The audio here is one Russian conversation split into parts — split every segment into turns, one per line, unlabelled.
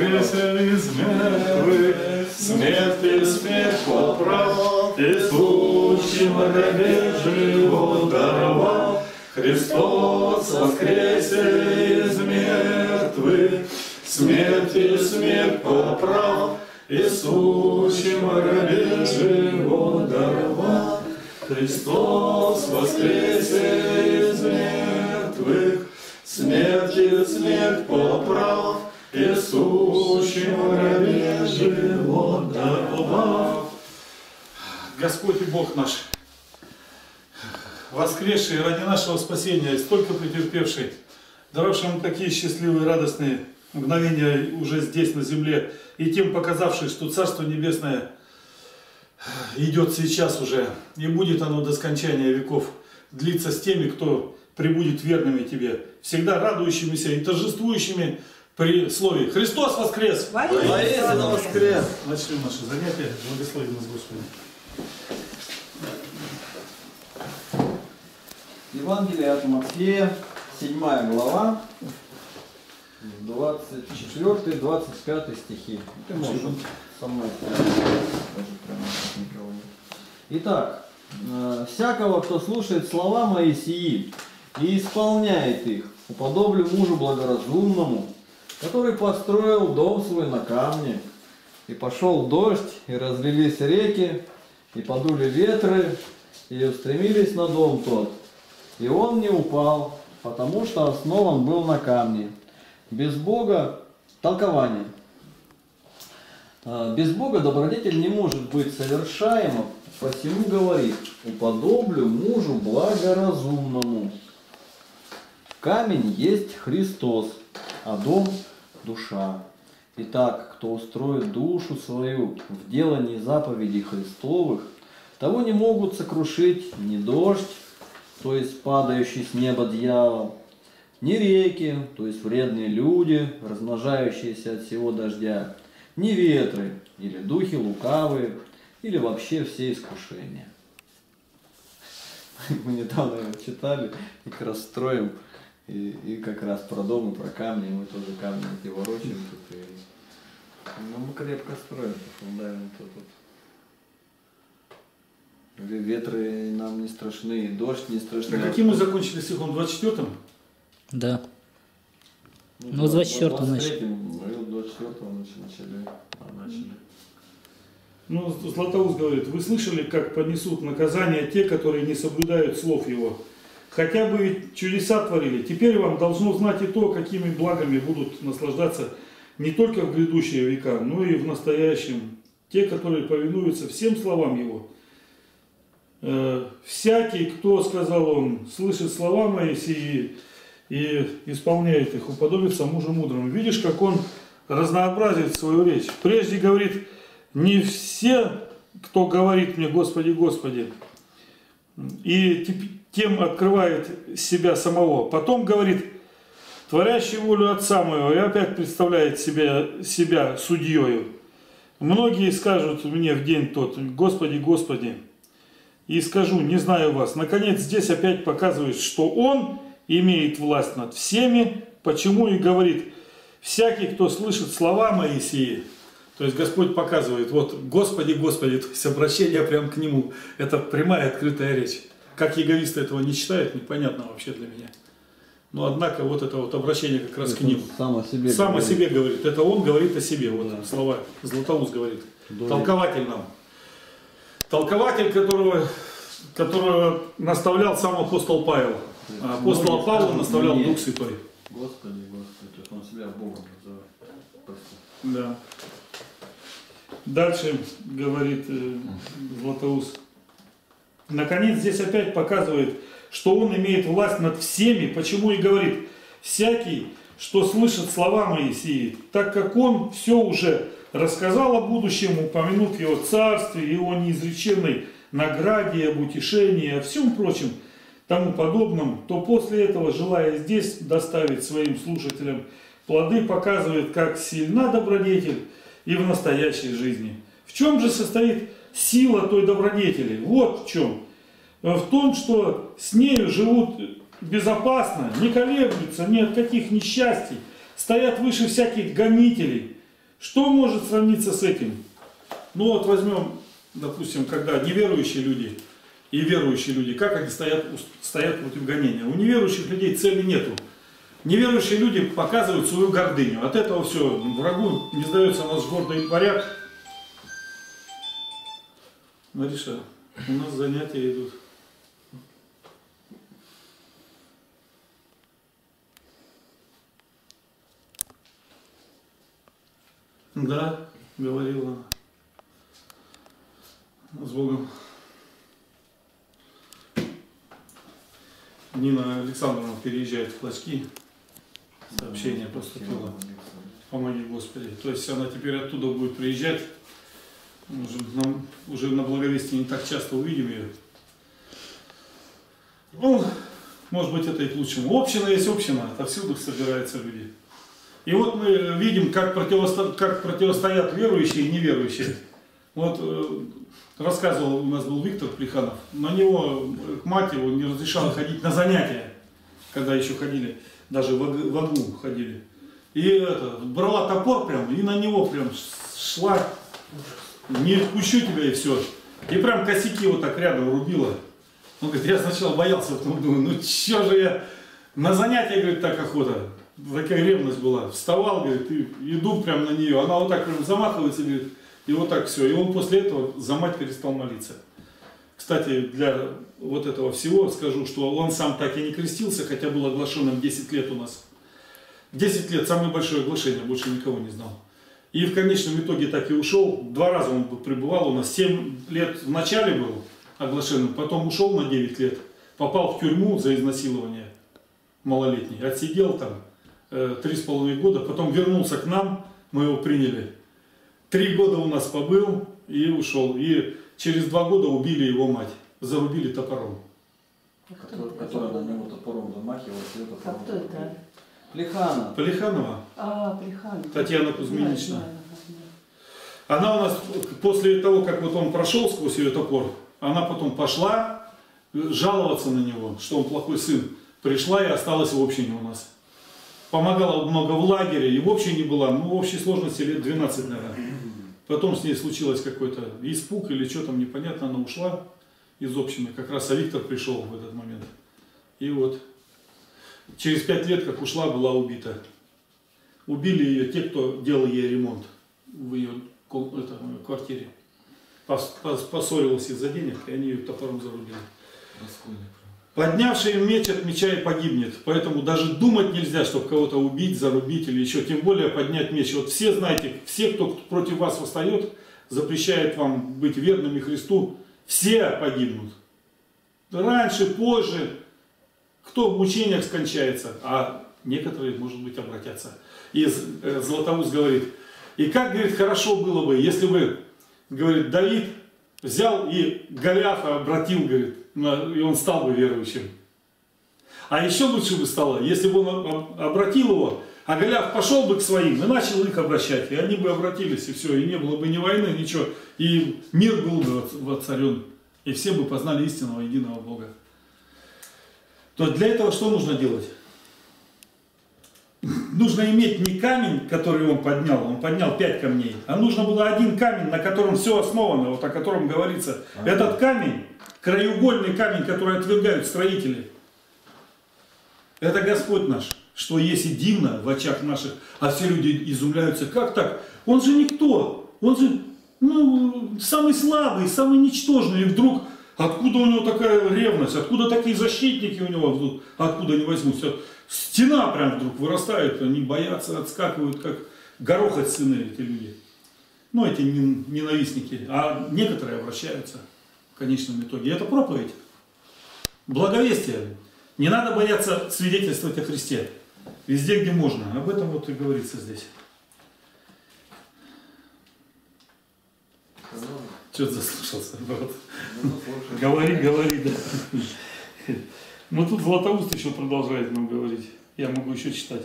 Воскресе из мертвых, смерть и смерть поправ, и сущим рабе живот даровал. Христос воскресе из мертвых, смерть и смерть поправ, и рабе живот даровал. Христос воскресе из мертвых, смерть и смерть поправ, и сущим рабе живот даровал. Господь и Бог наш, воскресший ради нашего спасения, столько претерпевший, даровавший нам такие счастливые, радостные мгновения уже здесь, на земле, и тем показавший, что Царство Небесное идет сейчас уже, и будет оно до скончания веков, длиться с теми, кто прибудет верными Тебе, всегда радующимися и торжествующими при слове «Христос воскрес!»
Воистину воскрес!
Начнем наше занятие. Благослови нас, Господи.
Евангелие от Матфея, 7 глава, 24-25 стихи. Ты можешь со мной даже прямо так никого нет. Итак, э, всякого, кто слушает слова мои сии и исполняет их, уподоблю мужу благоразумному, который построил дом свой на камне, и пошел дождь, и разлились реки, и подули ветры, и устремились на дом тот. И он не упал, потому что основан был на камне. Без Бога толкование. А, Без Бога добродетель не может быть совершаема, посему говорит, уподоблю мужу благоразумному. Камень есть Христос, а дом – душа. Итак, кто устроит душу свою в делании заповедей Христовых, того не могут сокрушить ни дождь, то есть падающий с неба дьявол, ни реки, то есть вредные люди, размножающиеся от всего дождя, ни ветры, или духи лукавые, или вообще все искушения. Мы недавно читали и как раз строим, и, и как раз про дом и про камни, мы тоже камни эти ворочаем тут. И... Ну, мы крепко строим, фундамент тут. Ветры нам не страшны, дождь не страшный.
На каким мы закончили стихом? 24-м?
Да. Ну, с 24-го начали.
Мы 24-го начали. а, начали.
Ну, Златоуст говорит, вы слышали, как понесут наказание те, которые не соблюдают слов его? Хотя бы чудеса творили. Теперь вам должно знать и то, какими благами будут наслаждаться не только в грядущие века, но и в настоящем. Те, которые повинуются всем словам его. Э, Всякий, кто, сказал он, слышит слова мои сии и исполняет их, уподобится мужу мудрому. Видишь, как он разнообразит свою речь. Прежде говорит, не все, кто говорит мне, Господи, Господи, и теп- тем открывает себя самого. Потом говорит, творящий волю Отца моего, и опять представляет себя, себя судьею. Многие скажут мне в день тот, Господи, Господи, и скажу, не знаю вас. Наконец, здесь опять показывает, что Он имеет власть над всеми, почему и говорит, всякий, кто слышит слова мои сии, то есть Господь показывает, вот, Господи, Господи, то есть обращение прям к Нему, это прямая открытая речь. Как яговисты этого не читают, непонятно вообще для меня. Но однако вот это вот обращение как раз к Нему.
Сам о себе.
Сам о
говорит.
себе говорит. Это он говорит о себе. Вот
Да.
слова Златоуст говорит.
Да.
Толкователь нам. Толкователь, которого, которого наставлял сам апостол Павел. А апостол
Многие
Павла наставлял. Дух Святой.
Господи, Господи, то есть он себя Богом называет.
Да. Дальше говорит э, Златоуст. Наконец здесь опять показывает, что он имеет власть над всеми, почему и говорит, всякий, что слышит слова мои сии, так как он все уже рассказал о будущем, упомянув его царстве, его неизреченной награде, об утешении, о всем прочем тому подобном, то после этого, желая здесь доставить своим слушателям плоды, показывает, как сильна добродетель и в настоящей жизни. В чем же состоит сила той добродетели? Вот в чем. В том, что с нею живут безопасно, не колеблются ни от каких несчастий, стоят выше всяких гонителей, Что может сравниться с этим? Ну вот возьмем, допустим, когда неверующие люди и верующие люди, как они стоят, стоят против гонения. У неверующих людей цели нету. Неверующие люди показывают свою гордыню. От этого все, врагу не сдается наш гордый варяг. Мариша, у нас занятия идут. Да, говорила она. С Богом. Нина Александровна переезжает в Клочки. Сообщение поступило. Помоги Господи. То есть она теперь оттуда будет приезжать. Уже, нам, уже на Благовестии не так часто увидим ее. Ну, может быть, это и к лучшему. Община есть община, отовсюду собираются люди. И вот мы видим, как, противосто... как противостоят верующие и неверующие. Вот э, рассказывал, у нас был Виктор Плеханов, на него, к мать его не разрешала ходить на занятия, когда еще ходили, даже в АГУ ходили. И это, брала топор прям, и на него прям шла, не отпущу тебя и все. И прям косяки вот так рядом рубила. Он говорит, я сначала боялся, потом думаю, ну что же я, на занятия, говорит, так охота такая ревность была. Вставал, говорит, и иду прям на нее. Она вот так прям замахивается, говорит, и вот так все. И он после этого за мать перестал молиться. Кстати, для вот этого всего скажу, что он сам так и не крестился, хотя был оглашенным 10 лет у нас. 10 лет, самое большое оглашение, больше никого не знал. И в конечном итоге так и ушел. Два раза он пребывал у нас. 7 лет в начале был оглашенным, потом ушел на 9 лет. Попал в тюрьму за изнасилование малолетний. Отсидел там Э, три с половиной года, потом вернулся к нам, мы его приняли. Три года у нас побыл и ушел. И через два года убили его мать, зарубили топором.
Который, которая на него топором замахивалась.
А кто это?
Плеханова.
Плеханова.
А, Плеханова.
Татьяна Кузьминична. Она у нас после того, как вот он прошел сквозь ее топор, она потом пошла жаловаться на него, что он плохой сын. Пришла и осталась в общине у нас помогала много в лагере, и в общей не была, ну, в общей сложности лет 12, наверное. Потом с ней случилось какой-то испуг или что там непонятно, она ушла из общины, как раз а Виктор пришел в этот момент. И вот через пять лет, как ушла, была убита. Убили ее те, кто делал ей ремонт в ее это, квартире. Поссорилась из-за денег, и они ее топором зарубили. Раскольник. Поднявший меч от меча и погибнет. Поэтому даже думать нельзя, чтобы кого-то убить, зарубить или еще. Тем более поднять меч. Вот все знаете, все, кто против вас восстает, запрещает вам быть верными Христу, все погибнут. Раньше, позже, кто в мучениях скончается, а некоторые, может быть, обратятся. И э, Златоуст говорит, и как, говорит, хорошо было бы, если бы, говорит, Давид взял и Голиафа обратил, говорит, и он стал бы верующим. А еще лучше бы стало, если бы он обратил его, а Голиаф пошел бы к своим и начал их обращать, и они бы обратились, и все, и не было бы ни войны, ничего, и мир был бы воцарен, и все бы познали истинного единого Бога. То для этого что нужно делать? нужно иметь не камень, который он поднял, он поднял пять камней, а нужно было один камень, на котором все основано, вот о котором говорится. А. Этот камень, краеугольный камень, который отвергают строители, это Господь наш, что есть и дивно в очах наших, а все люди изумляются, как так? Он же никто, он же ну, самый слабый, самый ничтожный, и вдруг Откуда у него такая ревность? Откуда такие защитники у него? Откуда они возьмутся? Стена прям вдруг вырастает, они боятся, отскакивают, как горох от стены эти люди. Ну, эти ненавистники. А некоторые обращаются в конечном итоге. Это проповедь. Благовестие. Не надо бояться свидетельствовать о Христе. Везде, где можно. Об этом вот и говорится здесь. Что-то заслушался. Вот. Ну, говори, говори, да. Ну тут Златоуст еще продолжает нам говорить. Я могу еще читать.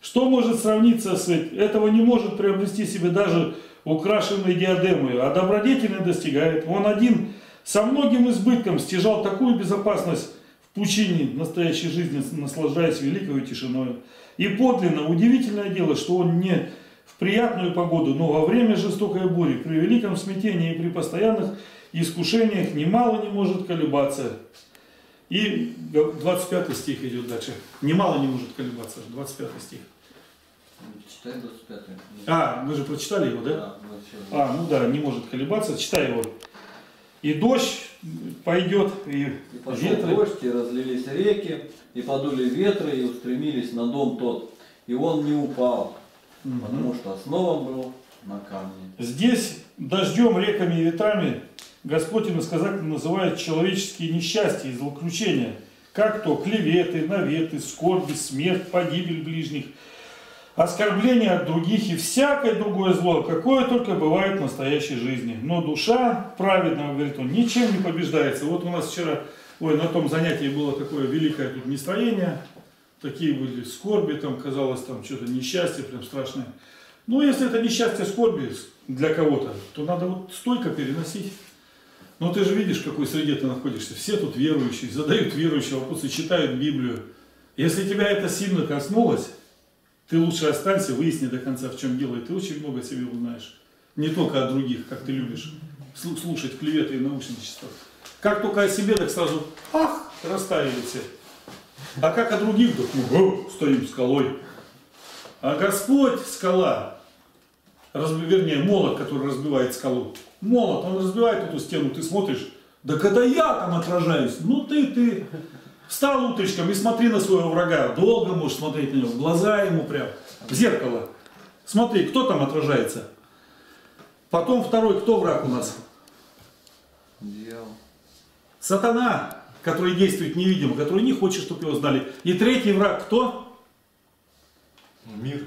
Что может сравниться с этим? Этого не может приобрести себе даже украшенной диадемой, а добродетельный достигает. Он один со многим избытком стяжал такую безопасность в пучине настоящей жизни, наслаждаясь великой тишиной. И подлинно удивительное дело, что он не приятную погоду, но во время жестокой бури, при великом смятении и при постоянных искушениях немало не может колебаться. И 25 стих идет дальше. Немало не может колебаться, 25 стих.
Читай 25
А, вы же прочитали его, да?
Да, 25.
А, ну да, не может колебаться, читай его. И дождь пойдет, и
И пошел
ветры.
дождь, и разлились реки, и подули ветры, и устремились на дом тот. И он не упал, Потому что основа был на камне.
Здесь дождем, реками и ветрами Господь иносказательно называет человеческие несчастья и злоключения, как то клеветы, наветы, скорби, смерть, погибель ближних, оскорбление от других и всякое другое зло, какое только бывает в настоящей жизни. Но душа праведного, говорит он, ничем не побеждается. Вот у нас вчера, ой, на том занятии было такое великое тут настроение, такие были скорби, там казалось, там что-то несчастье прям страшное. Ну, если это несчастье, скорби для кого-то, то надо вот стойко переносить. Но ты же видишь, в какой среде ты находишься. Все тут верующие, задают верующие вопросы, читают Библию. Если тебя это сильно коснулось, ты лучше останься, выясни до конца, в чем дело, и ты очень много себе узнаешь. Не только о других, как ты любишь слу- слушать клеветы и научничество. Как только о себе, так сразу, ах, растаяли все. А как о других, так «О, стоим скалой. А Господь скала, разби- вернее, молот, который разбивает скалу. Молот, он разбивает эту стену, ты смотришь, да когда я там отражаюсь, ну ты, ты, встал утречком и смотри на своего врага. Долго можешь смотреть на него, в глаза ему прям, в зеркало. Смотри, кто там отражается. Потом второй, кто враг у нас?
Дьявол.
Сатана, который действует невидимо, который не хочет, чтобы его знали. И третий враг кто?
Мир.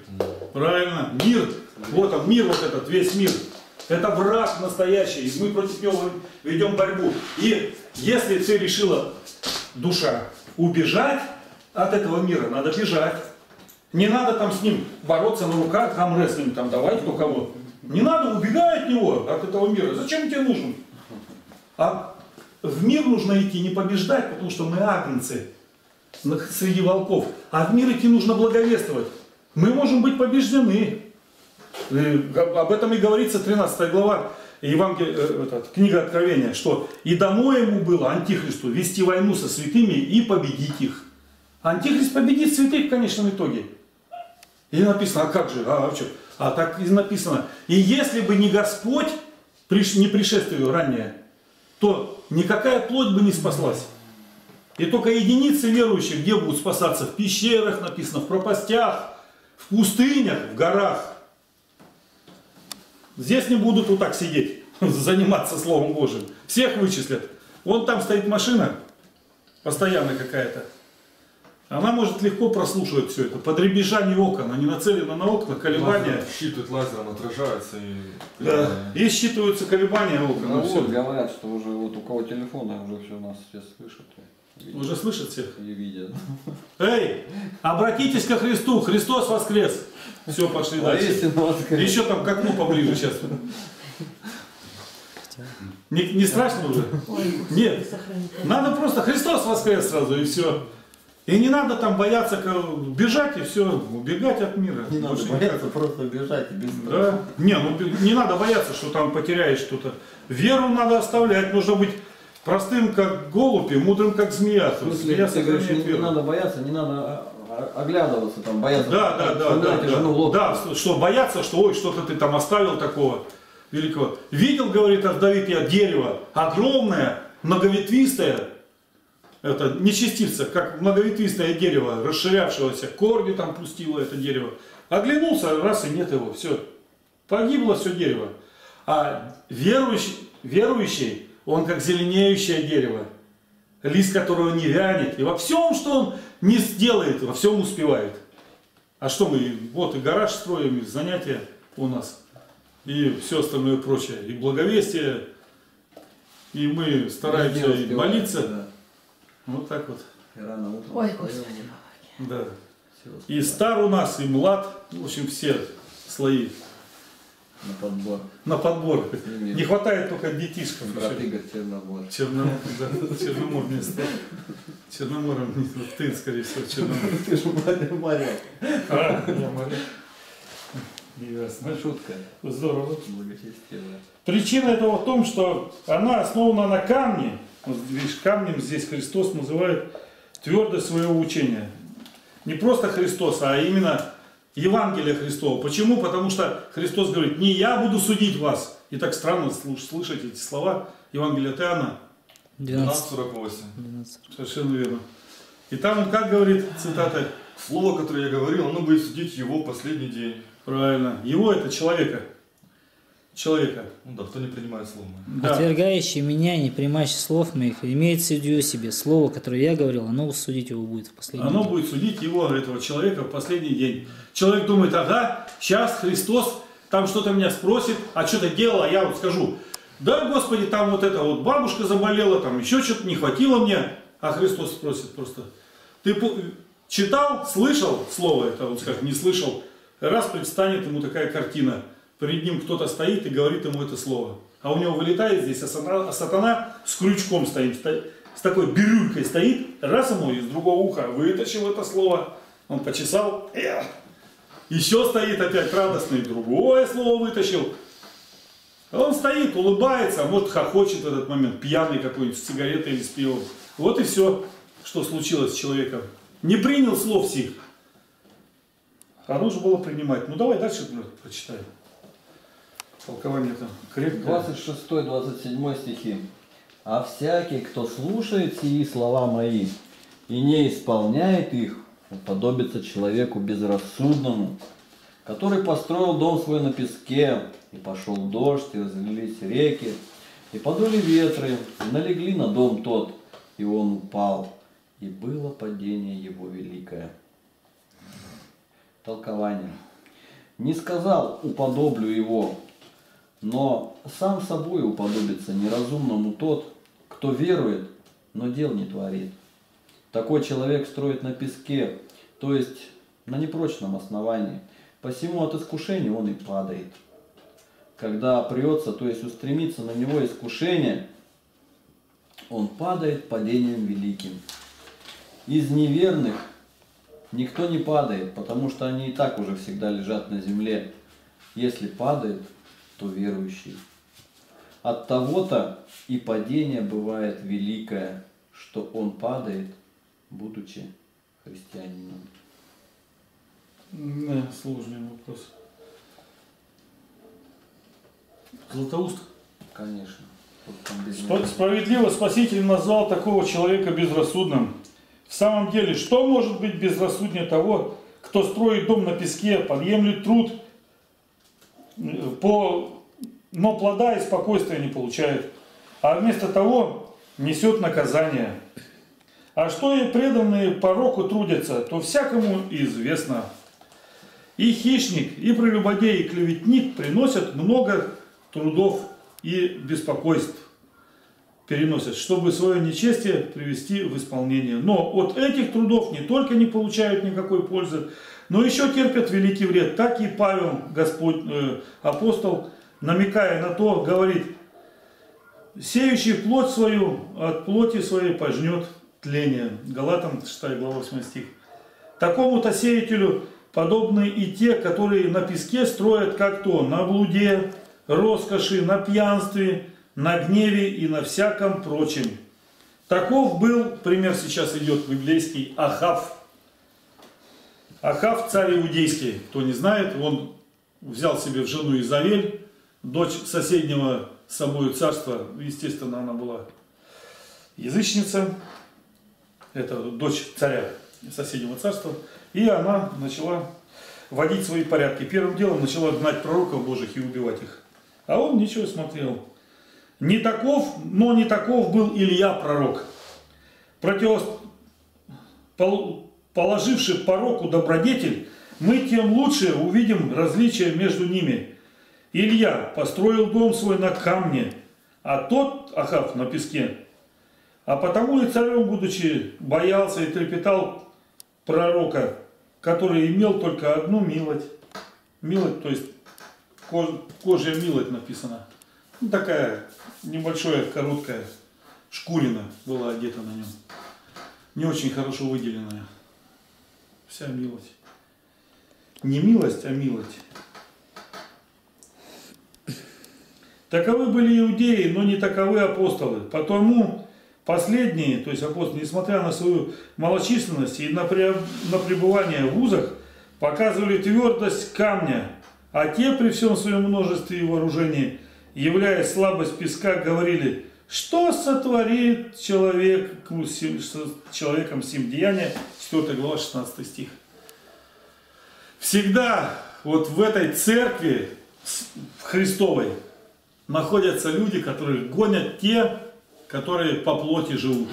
Правильно, мир. Вот он, мир вот этот, весь мир. Это враг настоящий, и мы против него ведем борьбу. И если ты решила, душа, убежать от этого мира, надо бежать. Не надо там с ним бороться на руках, там рестлинг, там давай кто кого. Не надо, убегай от него, от этого мира. Зачем тебе нужен? А в мир нужно идти не побеждать, потому что мы агнцы среди волков. А в мир идти нужно благовествовать. Мы можем быть побеждены. Об этом и говорится 13 глава Евангелия, э, книга Откровения, что и дано ему было, Антихристу, вести войну со святыми и победить их. Антихрист победит святых в конечном итоге. И написано, а как же, а, а что? А так и написано. И если бы не Господь, не пришествие ранее, то никакая плоть бы не спаслась. И только единицы верующих, где будут спасаться? В пещерах написано, в пропастях, в пустынях, в горах. Здесь не будут вот так сидеть, заниматься Словом Божьим. Всех вычислят. Вон там стоит машина, постоянно какая-то. Она может легко прослушивать все это. Под дребезжание окон. Они нацелены на окна, колебания.
Лазер Считывает лазером, отражается и...
Да. И считываются колебания окон.
Ну вот, говорят, что уже вот у кого телефона уже все нас все слышат. и видят,
Уже слышат всех?
И видят.
Эй, обратитесь ко Христу. Христос воскрес. Все, пошли
А
дальше. Еще там к окну поближе сейчас. Не, не страшно уже?
Ой,
Нет. Надо просто Христос воскрес сразу и все. И не надо там бояться бежать и все, убегать от мира.
не надо бояться,
никак.
просто бежать и без страха.
Да? Не, ну не надо бояться, что там потеряешь что-то. Веру надо оставлять, нужно быть простым как голубь и мудрым как змея.
В смысле,
змея
ты говоришь, не, не надо бояться, не надо а, а, оглядываться, там, бояться.
Да, да, да, да,
жену.
Да, что бояться, что ой, что-то ты там оставил такого великого. Видел, говорит Давид, я дерево огромное, многоветвистое, это не частица, как многоветвистое дерево, расширявшегося, корни там пустило это дерево. Оглянулся, раз и нет его, все. Погибло все дерево. А верующий, верующий, он как зеленеющее дерево, лист которого не вянет. И во всем, что он не сделает, во всем успевает. А что мы, вот и гараж строим, и занятия у нас, и все остальное прочее, и благовестие, и мы стараемся и молиться.
Да.
Вот так вот,
И рано утром.
Ой, Господи,
да. И стар у нас, и млад, в общем, все слои
На подбор.
на подбор.
ними.
Не хватает только детишкам.
Брат Игорь Чернобор.
Черномор, да, Черномор не стал. Черномором, не- вот ты, скорее всего, Черномор.
Ты же Мария.
А, я моряк. Ясно.
Шутка.
Здорово.
Благочестивая.
Причина этого в том, что она основана на камне. Вот видишь, камнем здесь Христос называет твердость своего учения. Не просто Христос, а именно Евангелие Христова. Почему? Потому что Христос говорит, не я буду судить вас. И так странно слышать эти слова Евангелия.
12.
12.48.
12.
Совершенно верно. И там он как говорит, цитата,
Слово, которое я говорил, оно будет судить его последний день.
правильно, его это человека. Человека.
Ну да, кто не принимает слово.
Да.
Отвергающий меня, не принимающий слов моих, имеет судью себе. Слово, которое я говорил, оно судить его будет в последний
Оно
день.
будет судить его, этого человека, в последний день. Человек думает, ага, сейчас Христос там что-то меня спросит, а что ты делал, а я вот скажу, да, Господи, там вот эта вот бабушка заболела, там еще что-то не хватило мне, а Христос спросит просто, ты читал, слышал слово это, он скажет, не слышал, раз предстанет ему такая картина, перед ним кто-то стоит и говорит ему это слово, а у него вылетает здесь, а сатана, а сатана с крючком стоит, ста- с такой бирюлькой стоит, раз ему из другого уха вытащил это слово, он почесал, эх, еще стоит опять радостный, другое слово вытащил. Он стоит, улыбается, а может хохочет в этот момент, пьяный какой-нибудь, с сигаретой или с пивом. Вот и все, что случилось с человеком. Не принял слов сих. А нужно было принимать. Ну давай дальше брат, прочитаем. Толкование там крепкое.
26-27 стихи. А всякий, кто слушает сии слова мои и не исполняет их, уподобится человеку безрассудному, который построил дом свой на песке, и пошел дождь, и разлились реки, и подули ветры, и налегли на дом тот, и он упал, и было падение его великое. Толкование. Не сказал уподоблю его, но сам собой уподобится неразумному тот, кто верует, но дел не творит. Такой человек строит на песке, то есть на непрочном основании. Посему от искушения он и падает. Когда прется, то есть устремится на него искушение, он падает падением великим. Из неверных никто не падает, потому что они и так уже всегда лежат на земле. Если падает, то верующий. От того-то и падение бывает великое, что он падает, будучи христианином.
Да, сложный вопрос. Златоуст.
Конечно. Него.
Справедливо Спаситель назвал такого человека безрассудным. В самом деле, что может быть безрассуднее того, кто строит дом на песке, подъемлет труд, по, но плода и спокойствия не получает, а вместо того несет наказание. А что и преданные пороку трудятся, то всякому известно. И хищник, и прелюбодей, и клеветник приносят много трудов и беспокойств переносят, чтобы свое нечестие привести в исполнение. Но от этих трудов не только не получают никакой пользы, но еще терпят великий вред. Так и Павел, Господь, э, апостол, намекая на то, говорит, сеющий плоть свою от плоти своей пожнет тление. Галатам 6 глава 8 стих. Такому-то сеятелю подобны и те, которые на песке строят как то, на блуде, роскоши, на пьянстве, на гневе и на всяком прочем. Таков был, пример сейчас идет библейский, Ахав. Ахав царь иудейский, кто не знает, он взял себе в жену Изавель, дочь соседнего с собой царства, естественно, она была язычница, это дочь царя соседнего царства, и она начала вводить свои порядки. Первым делом начала гнать пророков Божьих и убивать их. А он ничего смотрел. Не таков, но не таков был Илья пророк. Против... пол- Положивший пороку добродетель, мы тем лучше увидим различия между ними. Илья построил дом свой на камне, а тот, Ахав, на песке. А потому и царем, будучи, боялся и трепетал пророка, который имел только одну милость. Милость, то есть ко- кожья милость написано. Ну, такая небольшая, короткая шкурина была одета на нем. Не очень хорошо выделенная. Вся милость. Не милость, а милость. Таковы были иудеи, но не таковы апостолы. Потому последние, то есть апостолы, несмотря на свою малочисленность и на, на пребывание в узах, показывали твердость камня, а те при всем своем множестве и вооружении, являя слабость песка, говорили – что сотворит человек человеком сим деяния, 4 глава, 16 стих. Всегда вот в этой церкви Христовой находятся люди, которые гонят те, которые по плоти живут,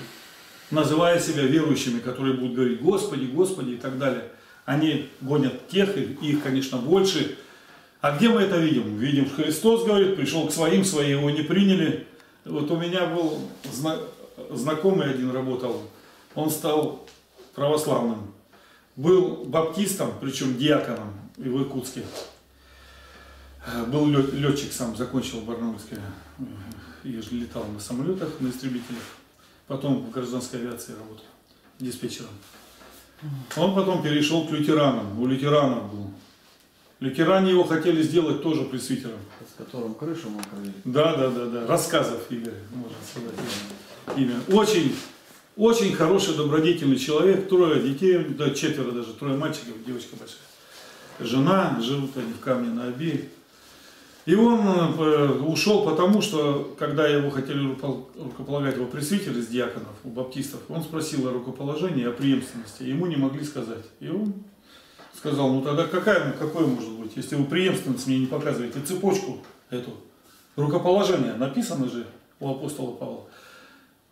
называя себя верующими, которые будут говорить Господи, Господи и так далее. Они гонят тех, и их, конечно, больше. А где мы это видим? Видим, Христос говорит, пришел к своим, свои его не приняли. Вот у меня был зна- знакомый один работал, он стал православным. Был баптистом, причем диаконом и в Иркутске. Был лет- летчик сам, закончил Барнаульское. Я же летал на самолетах, на истребителях. Потом в гражданской авиации работал диспетчером. Он потом перешел к лютеранам. У лютеранов был. Лютеране его хотели сделать тоже пресвитером.
С которым крышу мокрые.
Да, да, да, да. Рассказов Игорь, можно сказать имя. Очень, очень хороший, добродетельный человек. Трое детей, да, четверо даже, трое мальчиков, девочка большая. Жена, живут они в камне на оби. И он э, ушел потому, что когда его хотели рукополагать его пресвитер из диаконов, у баптистов, он спросил о рукоположении, о преемственности. Ему не могли сказать. И он сказал, ну тогда какая, какое может быть, если вы преемственность мне не показываете, цепочку эту, рукоположение, написано же у апостола Павла.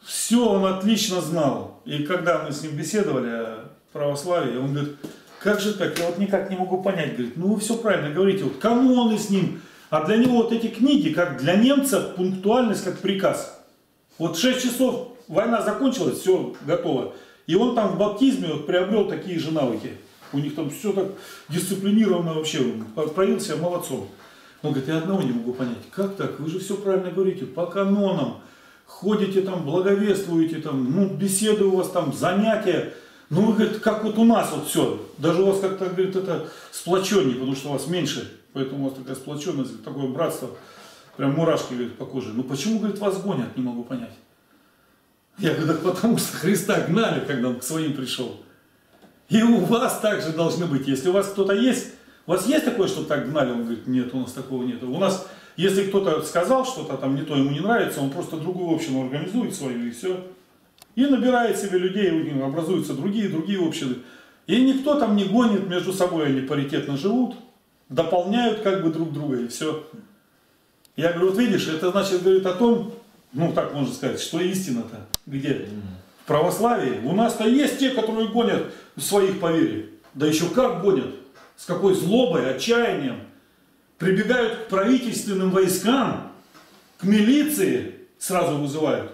Все он отлично знал. И когда мы с ним беседовали о православии, он говорит, как же так, я вот никак не могу понять. Говорит, ну вы все правильно говорите, вот кому он и с ним. А для него вот эти книги, как для немца, пунктуальность, как приказ. Вот 6 часов, война закончилась, все готово. И он там в баптизме вот приобрел такие же навыки. У них там все так дисциплинировано вообще. Он проявил себя молодцом. Он говорит, я одного не могу понять. Как так? Вы же все правильно говорите. По канонам. Ходите там, благовествуете там, ну, беседы у вас там, занятия. Ну, вы, говорит, как вот у нас вот все. Даже у вас как-то, говорит, это сплоченнее, потому что у вас меньше. Поэтому у вас такая сплоченность, такое братство. Прям мурашки, говорит, по коже. Ну, почему, говорит, вас гонят, не могу понять. Я говорю, так потому что Христа гнали, когда он к своим пришел. И у вас также должны быть. Если у вас кто-то есть, у вас есть такое, что так гнали? Он говорит, нет, у нас такого нет. У нас, если кто-то сказал что-то там не то, ему не нравится, он просто другую общину организует свою и все. И набирает себе людей, у них образуются другие, другие общины. И никто там не гонит, между собой они паритетно живут, дополняют как бы друг друга и все. Я говорю, вот видишь, это значит говорит о том, ну так можно сказать, что истина-то где? Православии. У нас-то есть те, которые гонят своих по вере. Да еще как гонят. С какой злобой, отчаянием. Прибегают к правительственным войскам, к милиции сразу вызывают.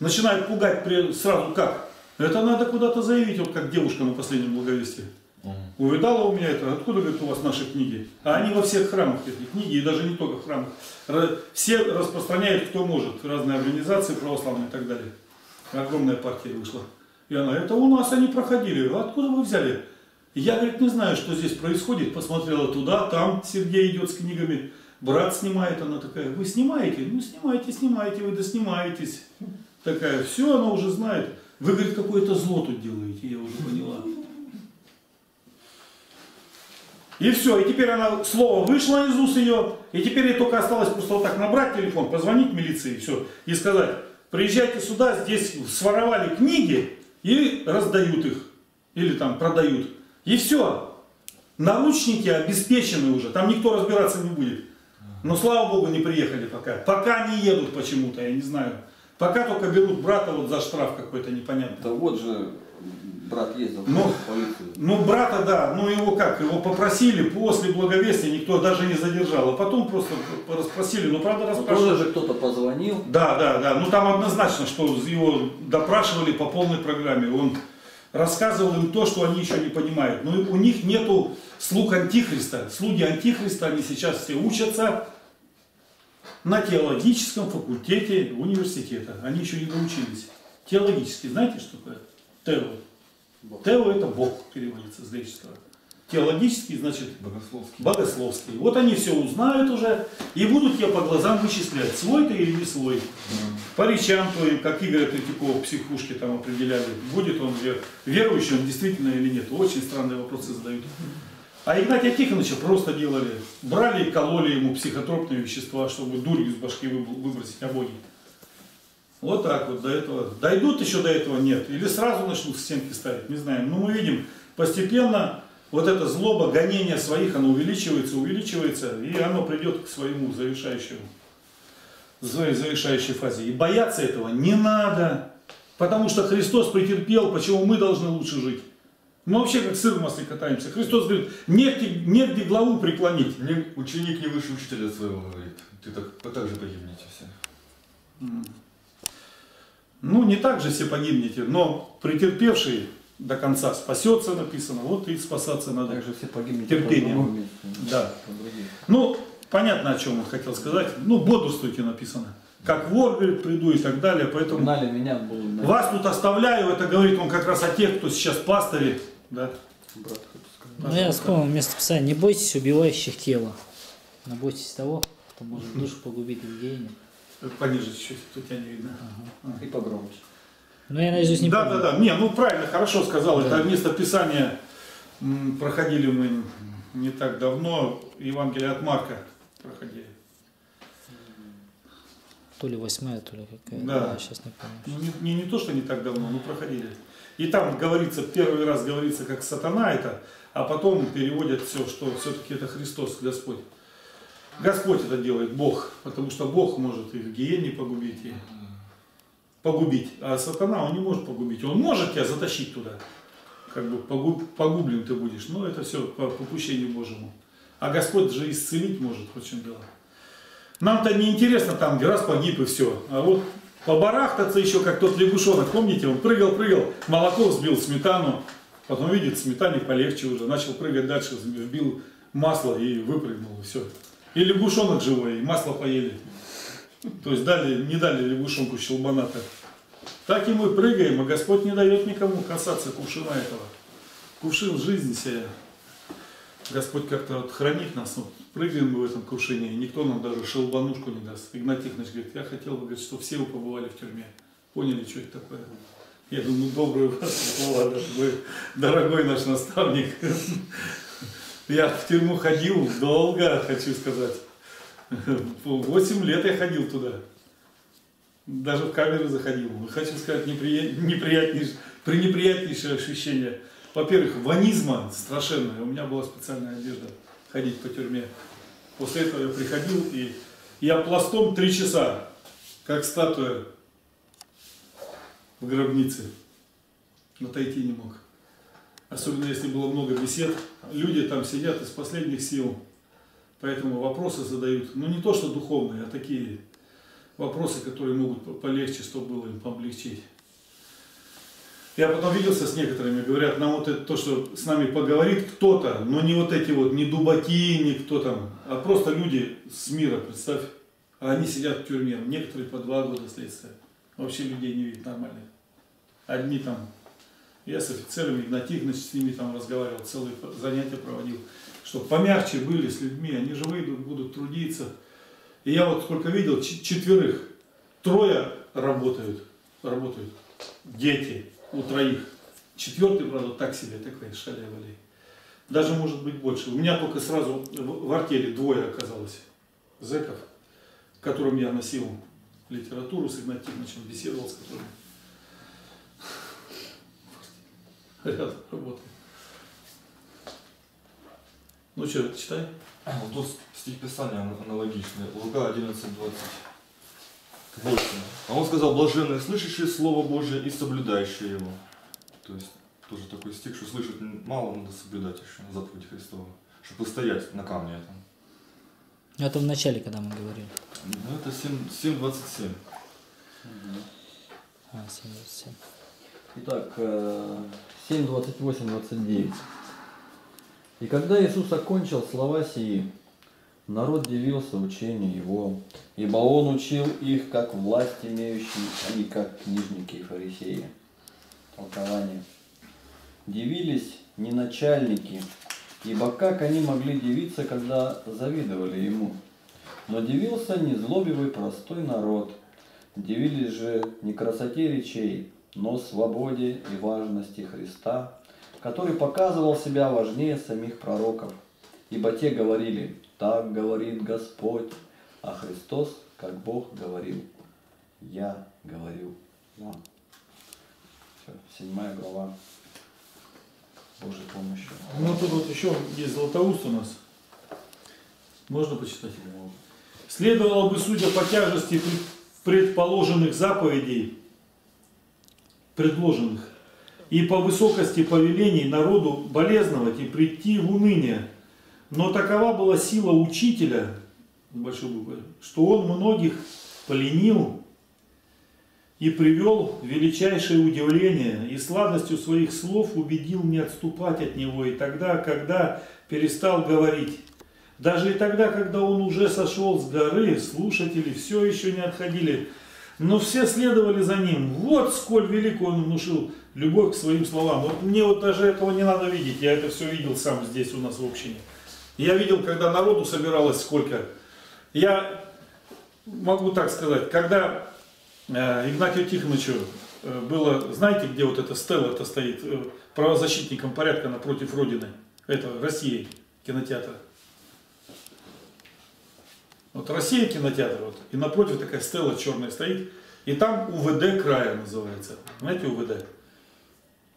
Начинают пугать сразу как? Это надо куда-то заявить, вот как девушка на последнем благовестии. Увидала у меня это, откуда, говорит, у вас наши книги? А они во всех храмах, эти книги, и даже не только в храмах. Ра- Все распространяют, кто может, разные организации православные и так далее. Огромная партия вышла. И она, это у нас они проходили, «А откуда вы взяли? Я, говорит, не знаю, что здесь происходит. Посмотрела туда, там Сергей идет с книгами, брат снимает, она такая, вы снимаете? Ну, снимайте, снимайте, вы доснимаетесь. Такая, все, она уже знает. Вы, говорит, какое-то зло тут делаете, я уже поняла. И все, и теперь она, слово вышло из уст ее, и теперь ей только осталось просто вот так набрать телефон, позвонить милиции, все, и сказать, приезжайте сюда, здесь своровали книги и раздают их, или там продают. И все, наручники обеспечены уже, там никто разбираться не будет. Но слава богу, не приехали пока. Пока не едут почему-то, я не знаю. Пока только берут брата вот за штраф какой-то непонятный.
Да вот же брат ездил
Ну,
в полицию.
Ну, брата, да, ну его как, его попросили после благовестия, никто даже не задержал, а потом просто расспросили, ну правда
Ну,
расспрашивали.
Тоже же кто-то позвонил.
Да, да, да, ну там однозначно, что его допрашивали по полной программе, он рассказывал им то, что они еще не понимают. Но у них нету слуг антихриста, слуги антихриста, они сейчас все учатся на теологическом факультете университета, они еще не научились. Теологический, знаете, что такое? Тео. Тео это Бог переводится с греческого. теологический, значит,
Богословский.
богословский. Вот они все узнают уже и будут тебя по глазам вычислять, свой ты или не свой. По речам твоим, как Игорь Третьяков в психушке там определяли, будет он вер- верующий, он действительно или нет. Очень странные вопросы задают. А Игнатия Тихоновича просто делали. Брали и кололи ему психотропные вещества, чтобы дурь из башки выб- выбросить о Боге. Вот так вот до этого. Дойдут еще до этого? Нет. Или сразу начнут стенки ставить, не знаем. Но мы видим, постепенно вот эта злоба, гонение своих, оно увеличивается, увеличивается, и оно придет к своему завершающему, своей завершающей фазе. И бояться этого не надо, потому что Христос претерпел, почему мы должны лучше жить. Мы вообще как сыр в масле катаемся. Христос говорит, негде, негде главу преклонить.
Не- ученик не выше учителя своего говорит. Ты так, вы так же погибнете все.
Ну, не так же все погибнете, но претерпевший до конца спасется, написано, вот и спасаться надо.
Также все погибнете
Терпением. Да. Ну, понятно, о чем он хотел сказать. Ну, бодрствуйте написано. Как вор, говорит, приду и так далее. Поэтому
Гнали меня, был гнать.
вас тут оставляю. Это говорит он как раз о тех, кто сейчас пастыри. Да.
Брат.
Ну, я вспомнил место писания. Не бойтесь убивающих тело. Но бойтесь того, кто может душу погубить в гене.
Пониже чуть-чуть, тут тебя не видно.
И погромче.
Ну, я наизусть не
да,
помню.
да, да. Не, ну правильно, хорошо сказал.
Да.
Это место Писания проходили мы не так давно. Евангелие от Марка проходили.
То ли восьмая, то ли какая.
Да.
Я сейчас не помню.
Ну, не, не, не то, что не так давно, но проходили. И там говорится, первый раз говорится, как сатана это, а потом переводят все, что все-таки это Христос, Господь. Господь это делает, Бог, потому что Бог может и в гиене погубить, и погубить, а сатана он не может погубить. Он может тебя затащить туда, как бы погуб- погублен ты будешь, но это все по попущению Божьему. А Господь же исцелить может, в чем дело. Нам-то не интересно там, где раз погиб и все. А вот побарахтаться еще, как тот лягушонок, помните, он прыгал, прыгал, молоко взбил, сметану, потом видит, сметане полегче уже, начал прыгать дальше, вбил масло и выпрыгнул, и все. И лягушонок живой, и масло поели. То есть дали, не дали лягушонку щелбаната. Так и мы прыгаем, а Господь не дает никому касаться кувшина этого. Кувшин жизни сия. Господь как-то вот хранит нас, вот, прыгаем мы в этом кувшине, и никто нам даже шелбанушку не даст. Игнат Тихонович говорит, я хотел бы, говорит, чтобы все вы побывали в тюрьме. Поняли, что это такое? Я думаю, ну добрые у вас дорогой наш наставник. Я в тюрьму ходил долго, хочу сказать. Восемь лет я ходил туда. Даже в камеры заходил. Хочу сказать, неприя- неприятнейшее, пренеприятнейшее ощущение. Во-первых, ванизма страшенная. У меня была специальная одежда ходить по тюрьме. После этого я приходил, и я пластом три часа, как статуя в гробнице. Отойти не мог. Особенно если было много бесед. Люди там сидят из последних сил. Поэтому вопросы задают. Ну не то, что духовные, а такие вопросы, которые могут по- полегче, чтобы было им облегчить. Я потом виделся с некоторыми, говорят, нам вот это то, что с нами поговорит кто-то, но не вот эти вот, не дубаки, не кто там, а просто люди с мира, представь. А они сидят в тюрьме, некоторые по два года следствия. Вообще людей не видят нормальных. Одни там, я с офицерами, Игнат Тихонович с ними там разговаривал, целые занятия проводил, чтобы помягче были с людьми, они же выйдут, будут трудиться. И я вот сколько видел, четверых, трое работают, работают, дети у троих. Четвертый, правда, так себе, такой шалявали. Даже может быть больше. У меня только сразу в артели двое оказалось зэков, которым я носил литературу с Игнатием Тихоновичем, беседовал с которыми. Рядом работал. Ну что, читай.
Вот тут стих Писания ан- аналогичный. Лука 11.28. А он сказал, блаженные, слышащие Слово Божие и соблюдающие его. То есть тоже такой стих, что слышать мало, надо соблюдать еще заповедь Христова. Чтобы устоять на камне этом.
Ну, Это в начале, когда мы говорили.
Ну, это 7 7.27.
А, 77.
Итак, э, 7, 28, 29. И когда Иисус окончил слова сии, народ дивился учению Его, ибо Он учил их как власть имеющий, а не как книжники и фарисеи. Толкование. Дивились не начальники Ибо как они могли дивиться, когда завидовали ему? Но дивился незлобивый простой народ. Дивились же не красоте речей, но свободе и важности Христа, который показывал себя важнее самих пророков. Ибо те говорили, так говорит Господь, а Христос, как Бог, говорил, я говорю вам. Все, седьмая глава Божьей помощью.
Ну тут вот еще есть Златоуст у нас. Можно почитать? Следовало бы, судя по тяжести пред- предположенных заповедей, предложенных, и по высокости повелений народу болезновать и прийти в уныние. Но такова была сила учителя, что он многих поленил и привел величайшее удивление, и сладостью своих слов убедил не отступать от него, и тогда, когда перестал говорить. Даже и тогда, когда он уже сошел с горы, слушатели все еще не отходили, но все следовали за ним. Вот сколь великую он внушил любовь к своим словам. Вот мне вот даже этого не надо видеть, я это все видел сам здесь у нас в общине. Я видел, когда народу собиралось сколько. Я могу так сказать, когда э, Игнатию Тихоновичу э, было, знаете, где вот эта стела это стоит, э, правозащитником порядка напротив Родины, это Россия, кинотеатр. Вот Россия кинотеатр, вот, и напротив такая стела черная стоит, и там УВД края называется. Знаете УВД?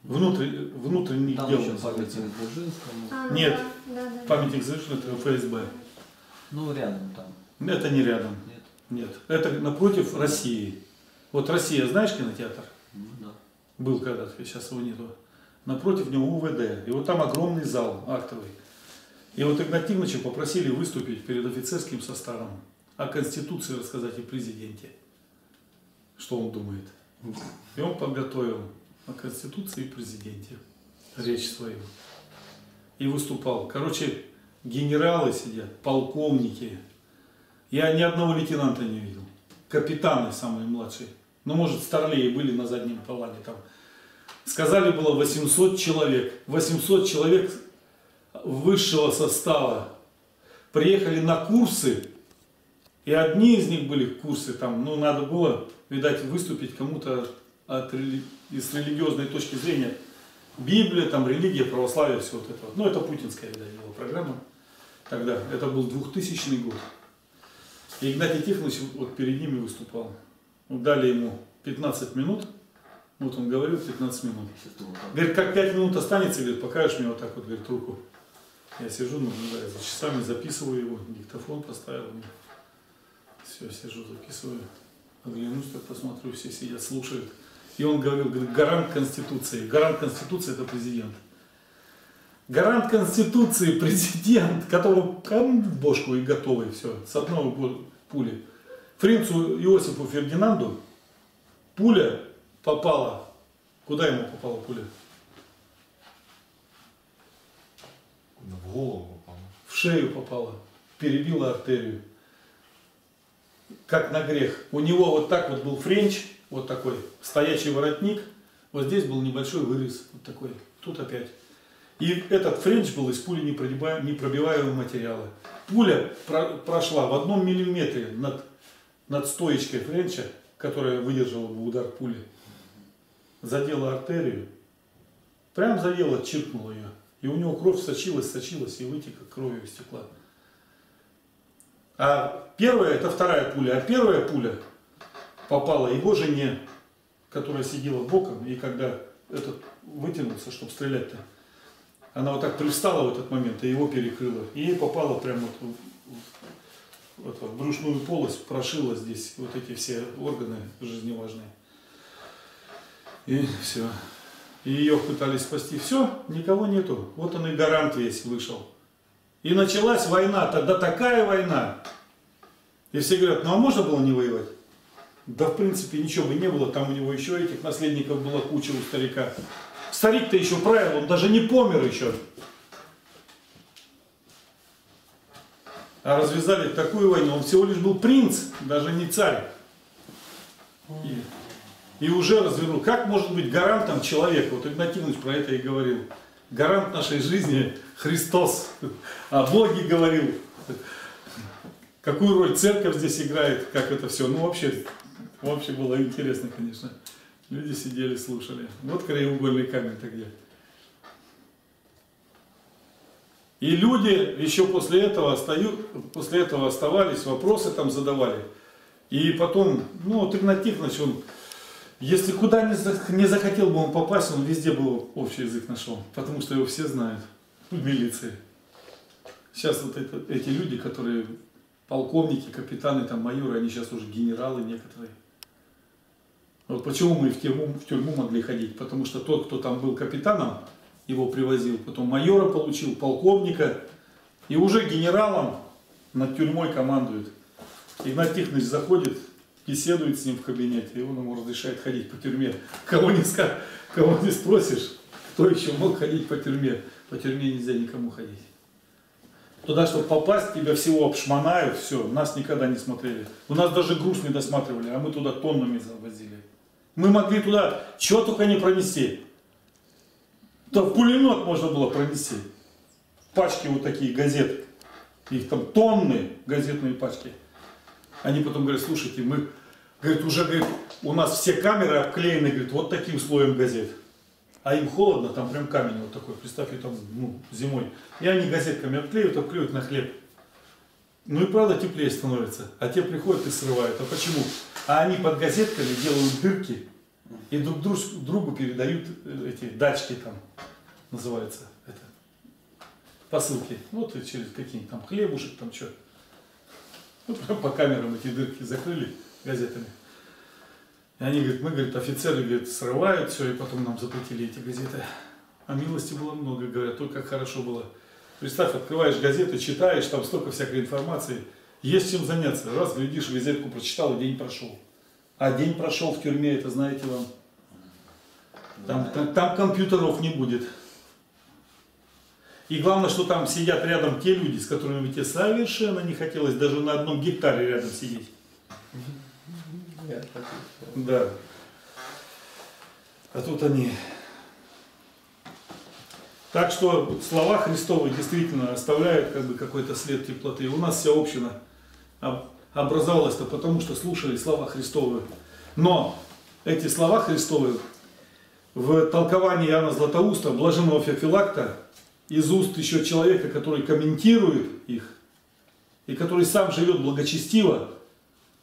Внутрь, внутренний
Там
дел
еще
называется.
памятник Дзержинскому.
А, ну
Нет.
Да, да, да.
Памятник завершен, это ФСБ.
Ну, рядом там.
Это не рядом.
Нет?
Нет. Это напротив России. Вот Россия, знаешь кинотеатр?
Ну, да.
Был когда-то, сейчас его нету. Напротив него УВД. И вот там огромный зал актовый. И вот Игнат Тимовича попросили выступить перед офицерским составом о Конституции рассказать и президенте. Что он думает. И он подготовил о Конституции и президенте речь свою. И выступал. Короче, генералы сидят, полковники. Я ни одного лейтенанта не видел. Капитаны самые младшие. Ну, может, старлеи были на заднем плане там. Сказали было 800 человек. 800 человек высшего состава приехали на курсы, и одни из них были курсы, там, ну, надо было, видать, выступить кому-то от, рели- из религиозной точки зрения. Библия, там, религия, православие, все вот это. Ну, это путинская, видать, была программа тогда. Это был 2000 год. И Игнатий Тихонович вот перед ними выступал. Вот Дали ему 15 минут. Вот он говорил 15 минут. Говорит, как 5 минут останется, говорит, покажешь мне вот так вот, говорит, руку. Я сижу, наблюдаю за часами, записываю его, диктофон поставил. Все, сижу, записываю. Оглянусь, так посмотрю, все сидят, слушают. И он говорил, говорит, гарант Конституции. Гарант Конституции это президент. Гарант Конституции президент, которого бошку и готовый, все, с одного пули. Принцу Иосифу Фердинанду пуля попала. Куда ему попала пуля?
В голову попало.
в шею попала, перебила артерию. Как на грех. У него вот так вот был френч, вот такой, стоячий воротник. Вот здесь был небольшой вырез, вот такой. Тут опять. И этот френч был из пули непробиваемого материала. Пуля про- прошла в одном миллиметре над, над стоечкой френча, которая выдержала бы удар пули. Задела артерию. Прям задела, чиркнула ее. И у него кровь сочилась, сочилась и вытека кровью стекла. А первая, это вторая пуля, а первая пуля попала его жене, которая сидела боком, и когда этот вытянулся, чтобы стрелять-то, она вот так привстала в этот момент, и его перекрыла. И ей попала прямо вот в, в- вот в брюшную полость, прошила здесь вот эти все органы жизневажные. И все. И ее пытались спасти. Все, никого нету. Вот он и гарант весь вышел. И началась война, тогда такая война. И все говорят, ну а можно было не воевать? Да в принципе ничего бы не было, там у него еще этих наследников была куча у старика. Старик-то еще правил, он даже не помер еще. А развязали такую войну, он всего лишь был принц, даже не царь. И, и уже развернул. Как может быть гарантом человека? Вот Игнатьевич про это и говорил. гарант нашей жизни Христос. О Боге говорил. Какую роль церковь здесь играет, как это все. Ну, вообще, вообще было интересно, конечно. Люди сидели, слушали. Вот краеугольный камень-то где. И люди еще после этого, остают, после этого оставались, вопросы там задавали. И потом, ну, вот Игнат Тихонович, он, если куда не, за- не захотел бы он попасть, он везде бы общий язык нашел. Потому что его все знают в милиции. Сейчас вот это- эти люди, которые полковники, капитаны, там, майоры, они сейчас уже генералы некоторые. Вот почему мы в тюрьму, в тюрьму могли ходить? Потому что тот, кто там был капитаном, его привозил, потом майора получил, полковника, и уже генералом над тюрьмой командует. Игнат Тихонович заходит, беседует с ним в кабинете, и он ему разрешает ходить по тюрьме. Кого не, ска- кого не спросишь, кто еще мог ходить по тюрьме? По тюрьме нельзя никому ходить. Туда, чтобы попасть, тебя всего обшмонают, все, нас никогда не смотрели. У нас даже груз не досматривали, а мы туда тоннами завозили. Мы могли туда чего только не пронести. Да в пулемет можно было пронести. Пачки вот такие газет. Их там тонны газетные пачки. Они потом говорят, слушайте, мы, говорит, уже, говорит, у нас все камеры обклеены, говорит, вот таким слоем газет. А им холодно, там прям камень вот такой, представьте, там, ну, зимой. И они газетками обклеивают, обклеивают на хлеб. Ну и правда теплее становится. А те приходят и срывают. А почему? А они под газетками делают дырки и друг другу передают э, эти дачки там, называется это, посылки. Вот и через какие-нибудь там хлебушек, там что. Ну, по камерам эти дырки закрыли газетами. И они говорят, мы, говорит, офицеры, говорит, срывают все, и потом нам запретили эти газеты. А милости было много, говорят, ой, как хорошо было. Представь, открываешь газеты, читаешь, там столько всякой информации. Есть чем заняться. Раз, глядишь, газетку прочитал, и день прошел. А день прошел в тюрьме, это знаете вам. Там, там, там компьютеров не будет. И главное, что там сидят рядом те люди, с которыми тебе совершенно не хотелось даже на одном гектаре рядом сидеть. Да. А тут они. Так что слова Христовы действительно оставляют как бы какой-то след теплоты. У нас вся община об- образовалась-то потому, что слушали слова Христовы. Но эти слова Христовы в толковании Иоанна Златоуста, блаженного Феофилакта, из уст еще человека, который комментирует их, и который сам живет благочестиво,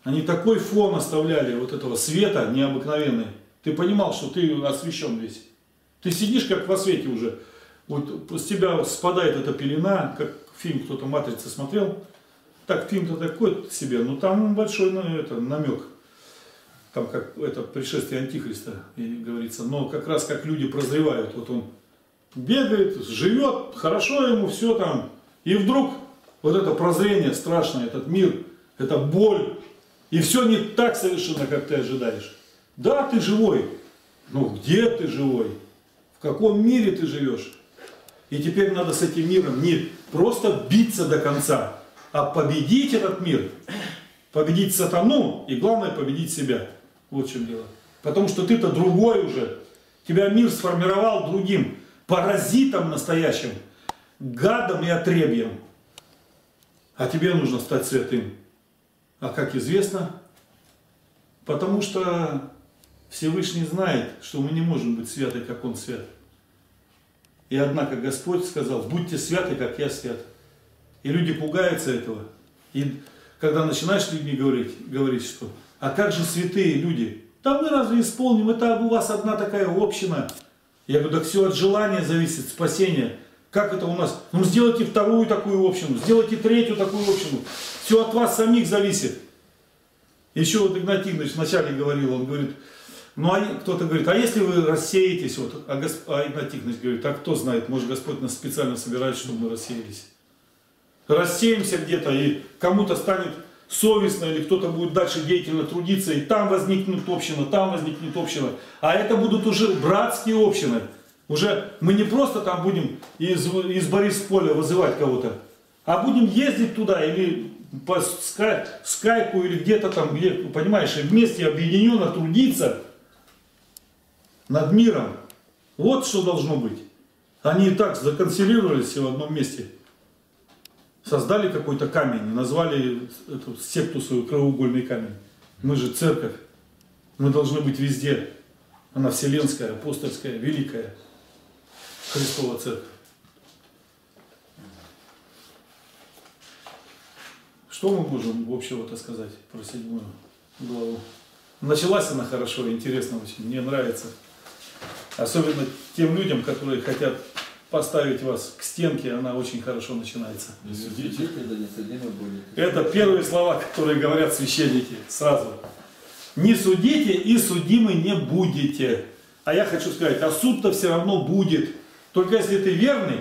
они такой фон оставляли вот этого света необыкновенный. Ты понимал, что ты освещен весь. Ты сидишь как во свете уже. Вот с тебя спадает эта пелена, как фильм кто-то «Матрица» смотрел. Так, фильм-то такой себе, но там большой ну, это, намек. Там как это пришествие Антихриста и говорится. Но как раз как люди прозревают. Вот он бегает, живет, хорошо ему, все там. И вдруг вот это прозрение страшное, этот мир, эта боль, и все не так совершенно, как ты ожидаешь. Да, ты живой, но где ты живой? В каком мире ты живешь? И теперь надо с этим миром не просто биться до конца, а победить этот мир, победить сатану и главное победить себя. Вот в чем дело. Потому что ты-то другой уже. Тебя мир сформировал другим, паразитом настоящим, гадом и отребьем. А тебе нужно стать святым. А как известно, потому что Всевышний знает, что мы не можем быть святы, как Он свят. И однако Господь сказал, будьте святы, как я свят. И люди пугаются этого. И когда начинаешь с людьми говорить, говорить, что а как же святые люди? Да мы разве исполним? Это у вас одна такая община. Я говорю, так все от желания зависит, спасения. Как это у нас? Ну сделайте вторую такую общину, сделайте третью такую общину. Все от вас самих зависит. Еще вот Игнат Игнатьевич вначале говорил, он говорит, ну а кто-то говорит, а если вы рассеетесь, вот, а, Гос- а Игнат Игнатьевич говорит, а кто знает, может Господь нас специально собирает, чтобы мы рассеялись. Рассеемся где-то, и кому-то станет совестно, или кто-то будет дальше деятельно трудиться, и там возникнет община, там возникнет община. А это будут уже братские общины. Уже мы не просто там будем из, из Борисполя вызывать кого-то, а будем ездить туда или по ска- скайпу или где-то там, где, понимаешь, и вместе объединенно трудиться над миром. Вот что должно быть. Они и так законсервировались все в одном месте. Создали какой-то камень и назвали эту секту свою краеугольный камень. Мы же церковь. Мы должны быть везде. Она вселенская, апостольская, великая. Христова церковь. Что мы можем общего-то сказать про седьмую главу? Началась она хорошо, интересно очень, мне нравится. Особенно тем людям, которые хотят поставить вас к стенке, она очень хорошо начинается.
Не судите.
когда не судимы будете.
Это первые слова, которые говорят священники сразу. Не судите и судимы не будете. А я хочу сказать, а суд-то все равно будет. Только если ты верный,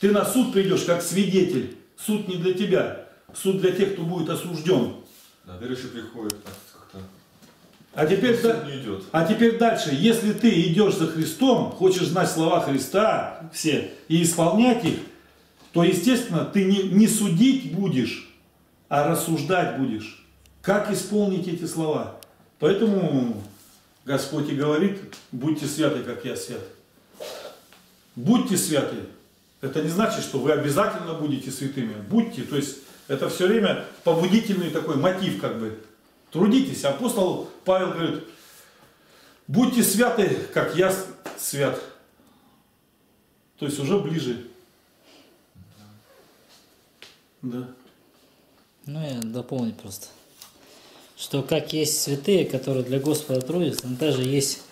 ты на суд придешь как свидетель. Суд не для тебя, суд для тех, кто будет осужден.
Да, верующий приходит так.
А теперь, да- а теперь дальше, если ты идешь за Христом, хочешь знать слова Христа все и исполнять их, то, естественно, ты не, не судить будешь, а рассуждать будешь. Как исполнить эти слова? Поэтому Господь и говорит, будьте святы, как я свят. Будьте святы. Это не значит, что вы обязательно будете святыми. Будьте, то есть это все время побудительный такой мотив как бы. Трудитесь. Апостол Павел говорит, будьте святы, как я свят. То есть уже ближе. Да.
Ну, я дополню просто. Что как есть святые, которые для Господа трудятся, но также есть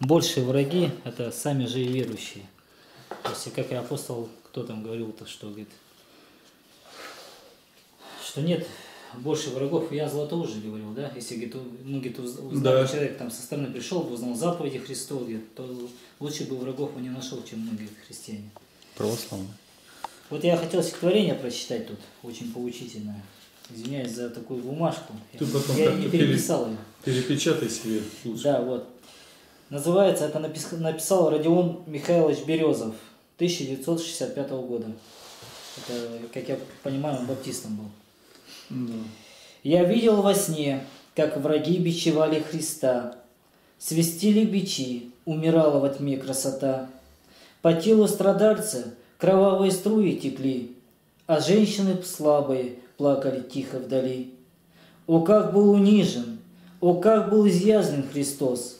большие враги, это сами же и верующие. То есть, как и апостол, кто там говорил, то что говорит, что нет больше врагов. Я Златоужин говорил, да? Если у- ну, уз- узнал
Да.
человек там со стороны пришел, бы узнал заповеди говорит, то лучше бы врагов он не нашел, чем говорит, христиане.
Православный.
Вот я хотел стихотворение прочитать тут, очень поучительное. Извиняюсь за такую бумажку.
Ты потом
я не
пере-
переписал ее.
Перепечатай себе лучше.
Да, вот. Называется, это напис- написал Родион Михайлович Березов 1965 года. Это, как я понимаю, он баптистом был. Я видел во сне, как враги бичевали Христа. Свистели бичи, умирала во тьме красота. По телу страдальца кровавые струи текли, а женщины слабые плакали тихо вдали. О, как был унижен, о, как был изъязвлен Христос,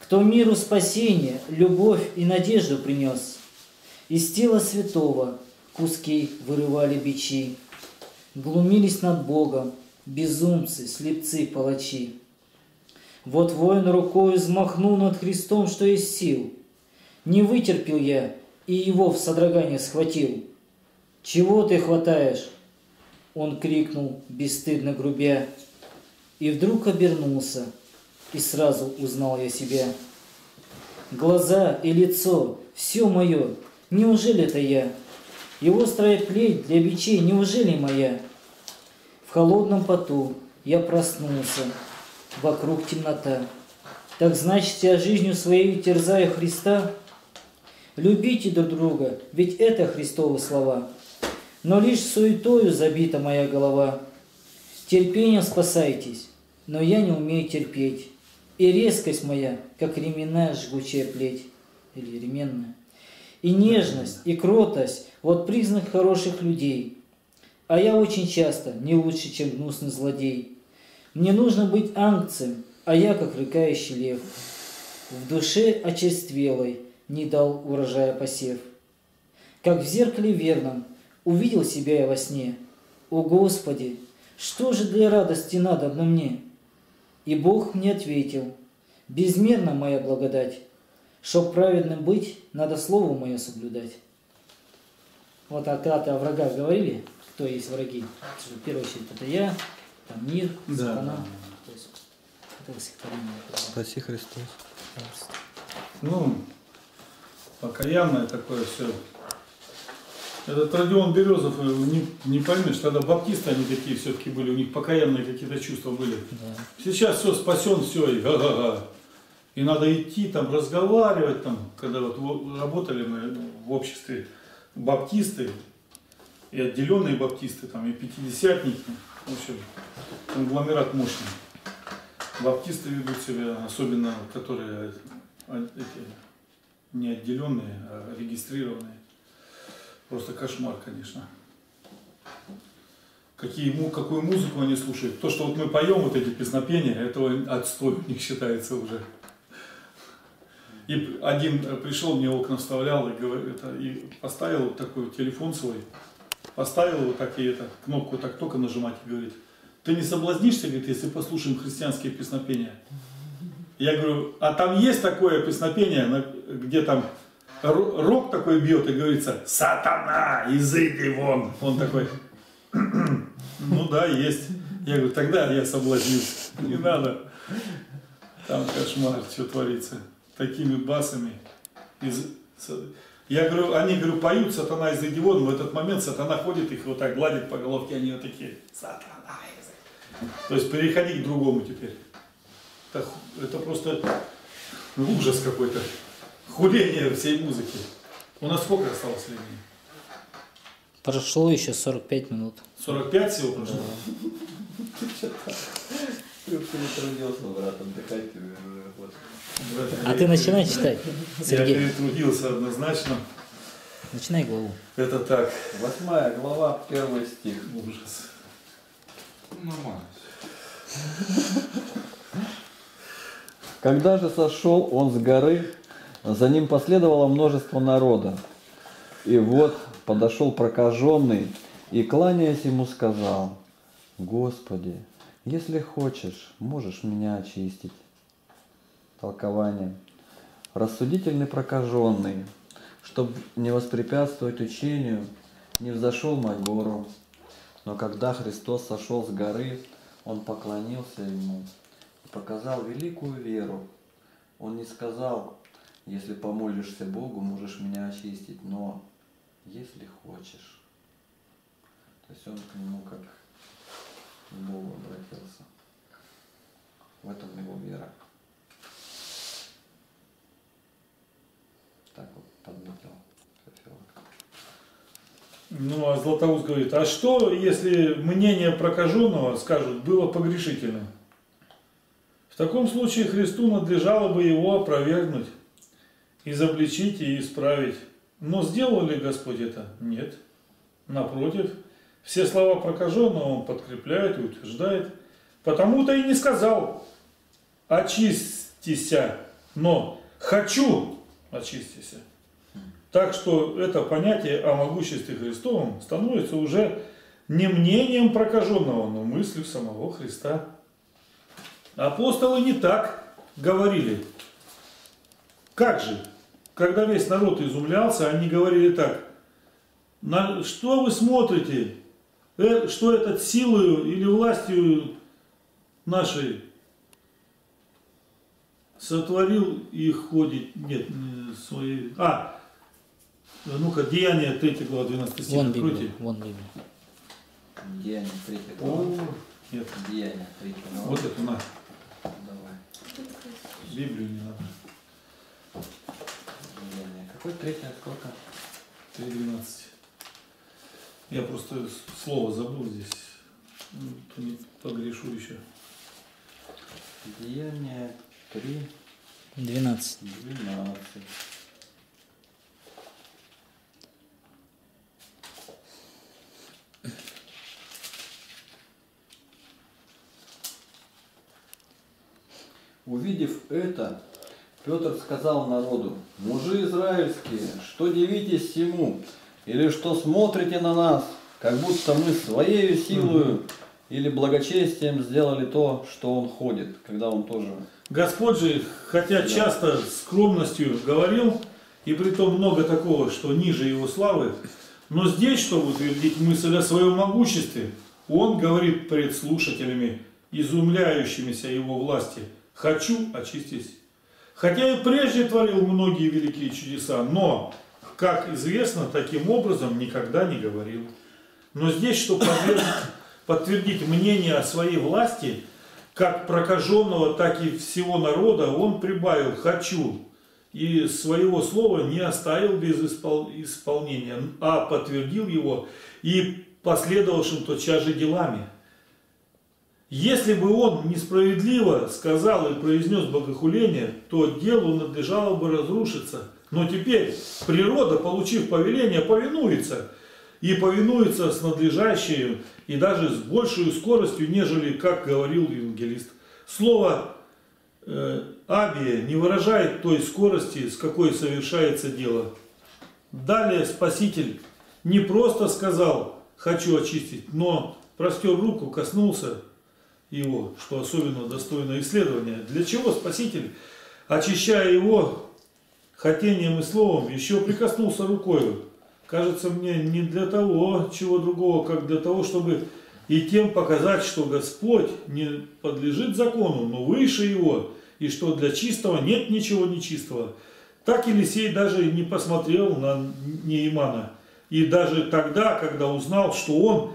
кто миру спасение, любовь и надежду принес. Из тела святого куски вырывали бичи, глумились над Богом, безумцы, слепцы, палачи. Вот воин рукой взмахнул над Христом, что есть сил. Не вытерпел я, и его в содрогание схватил. «Чего ты хватаешь?» Он крикнул, бесстыдно грубя, и вдруг обернулся, и сразу узнал я себя. Глаза и лицо, все мое, неужели это я? И острая плеть для бичей, неужели моя? Холодном поту я проснулся, вокруг темнота. Так значит, я жизнью своей терзаю Христа? Любите друг друга, ведь это Христовы слова. Но лишь суетою забита моя голова. Терпением спасайтесь, но я не умею терпеть. И резкость моя, как ременная жгучая плеть, или ременная. И нежность, и кротость – вот признак хороших людей. А я очень часто не лучше, чем гнусный злодей. Мне нужно быть ангцем, а я как рыкающий лев. В душе очерствелой не дал урожая посев. Как в зеркале верном увидел себя я во сне. О Господи, что же для радости надо на мне? И Бог мне ответил, безмерна моя благодать. Чтоб праведным быть, надо слово мое соблюдать. Вот а когда-то о врагах говорили, кто есть враги. В первую очередь это я, там мир,
Да.
сатана. То есть это.
Спаси Христос.
Ну, покаянное такое все. Этот Родион Березов, э, не, не поймешь, тогда баптисты они такие все-таки были, у них покаянные какие-то чувства были.
Да.
Сейчас все спасен, все, и га-га-га. И надо идти там, разговаривать там, когда вот работали мы в обществе баптисты, и отделенные баптисты, там, и пятидесятники, в общем, конгломерат мощный. Баптисты ведут себя, особенно которые а, эти, не отделенные, а регистрированные. Просто кошмар, конечно. Какие, какую музыку они слушают. То, что вот мы поем вот эти песнопения, это отстой у них считается уже. И один э, пришел, мне окна вставлял и, говорит, это, и поставил вот такой вот телефон свой, поставил его так и это, кнопку так только нажимать и говорит, ты не соблазнишься, говорит, если послушаем христианские песнопения? Я говорю, а там есть такое песнопение, где там ро- рок такой бьет и говорится, сатана, изыди вон. Он такой, ну да, есть. Я говорю, тогда я соблазнюсь. Не надо. Там кошмар, что творится. Такими басами. Из... Я говорю, они, говорю, поют сатана из вон. В этот момент сатана ходит, их вот так гладит по головке, они вот такие, сатана из То есть переходи к другому теперь. Это, это просто ужас какой-то. Хуление всей музыки. У нас сколько осталось времени?
Прошло еще 45 минут.
45 всего прошло?
Ты не трудился, брат, отдыхать тебе
А
я-
ты начинай читать,
Я
Сергей.
перетрудился однозначно.
Начинай главу.
Это так.
Восьмая глава, первый стих.
Ужас.
Нормально.
Когда же сошел он с горы, за ним последовало множество народа. И вот подошел прокаженный и, кланяясь ему, сказал, «Господи, если хочешь, можешь меня очистить». Толкование. Рассудительный прокаженный, чтобы не воспрепятствовать учению, не взошел на гору. Но когда Христос сошел с горы, он поклонился ему и показал великую веру. Он не сказал, если помолишься Богу, можешь меня очистить, но если хочешь. То есть он к нему как к Богу обратился. В этом его вера. Так вот подметил.
Ну, а Златоуст говорит, а что, если мнение прокаженного, скажут, было погрешительным? В таком случае Христу надлежало бы его опровергнуть, изобличить и исправить. Но сделал ли Господь это? Нет. Напротив, все слова прокаженного он подкрепляет и утверждает. Потому-то и не сказал, очистися, но хочу очистися. Так что это понятие о могуществе Христовом становится уже не мнением прокаженного, но мыслью самого Христа. Апостолы не так говорили. Как же? Когда весь народ изумлялся, они говорили так. «На что вы смотрите? Э, Что это силою или властью нашей сотворил и ходит? Нет, не свои... А, ну-ка, Деяние 3 глава 12 стих.
Вон
откройте.
Библия, вон Библия.
Деяние третья
О,
глава.
нет,
Деяние третья глава.
вот это на,
Давай.
Библию не надо.
Деяние. Какой третья, сколько?
3.12. Я просто слово забыл здесь. Ну, то не погрешу еще.
Деяние 3,
12.
12. Увидев это, Петр сказал народу, мужи израильские, что дивитесь всему, или что смотрите на нас, как будто мы своей силою или благочестием сделали то, что он ходит, когда он тоже
Господь же, хотя часто скромностью говорил, и при том много такого, что ниже его славы, но здесь, чтобы утвердить мысль о своем могуществе, он говорит пред слушателями, изумляющимися его власти, «Хочу очистись». Хотя и прежде творил многие великие чудеса, но, как известно, таким образом никогда не говорил. Но здесь, чтобы подтвердить, подтвердить мнение о своей власти, как прокаженного, так и всего народа, он прибавил «хочу» и своего слова не оставил без испол- исполнения, а подтвердил его и последовавшим тотчас же делами. Если бы он несправедливо сказал и произнес богохуление, то делу надлежало бы разрушиться, Но теперь природа, получив повеление, повинуется. И повинуется с надлежащей и даже с большей скоростью, нежели, как говорил евангелист. Слово э, Абия не выражает той скорости, с какой совершается дело. Далее Спаситель не просто сказал «хочу очистить», но простер руку, коснулся его, что особенно достойно исследования. Для чего Спаситель, очищая его хотением и словом, еще прикоснулся рукой? Кажется мне не для того, чего другого, как для того, чтобы и тем показать, что Господь не подлежит закону, но выше его, и что для чистого нет ничего нечистого. Так Елисей даже не посмотрел на Неимана. И даже тогда, когда узнал, что он,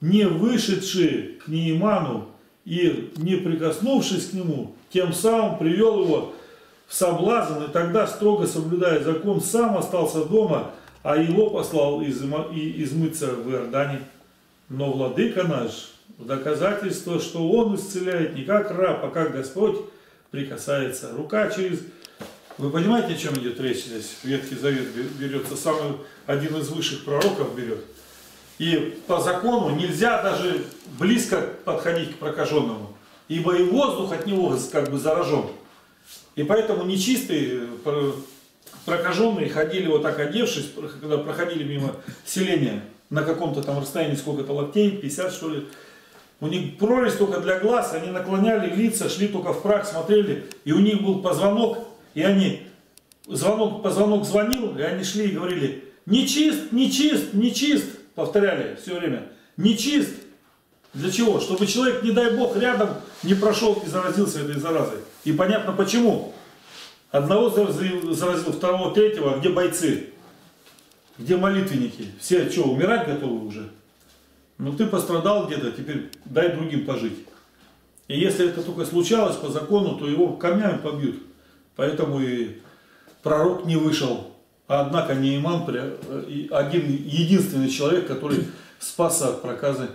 не вышедший к Неиману и не прикоснувшись к нему, тем самым привел его в соблазн, и тогда, строго соблюдая закон, сам остался дома, а его послал измыться в Иордане. Но владыка наш в доказательство, что он исцеляет не как раб, а как Господь прикасается. Рука через... Вы понимаете, о чем идет речь здесь? Ветхий Завет берется, самый один из высших пророков берет. И по закону нельзя даже близко подходить к прокаженному, ибо и воздух от него как бы заражен. И поэтому нечистые прокаженные ходили вот так одевшись, когда проходили мимо селения на каком-то там расстоянии, сколько-то локтей, 50 что ли, у них прорезь только для глаз, они наклоняли лица, шли только в прах, смотрели, и у них был позвонок, и они, звонок, позвонок звонил, и они шли и говорили, нечист, нечист, нечист, повторяли все время, нечист. Для чего? Чтобы человек, не дай бог, рядом не прошел и заразился этой заразой. И понятно почему. Одного заразил, второго, третьего, где бойцы? Где молитвенники? Все что, умирать готовы уже? Ну ты пострадал где-то, теперь дай другим пожить. И если это только случалось по закону, то его камнями побьют. Поэтому и пророк не вышел. Однако не имам, один единственный человек, который спасся от проказы.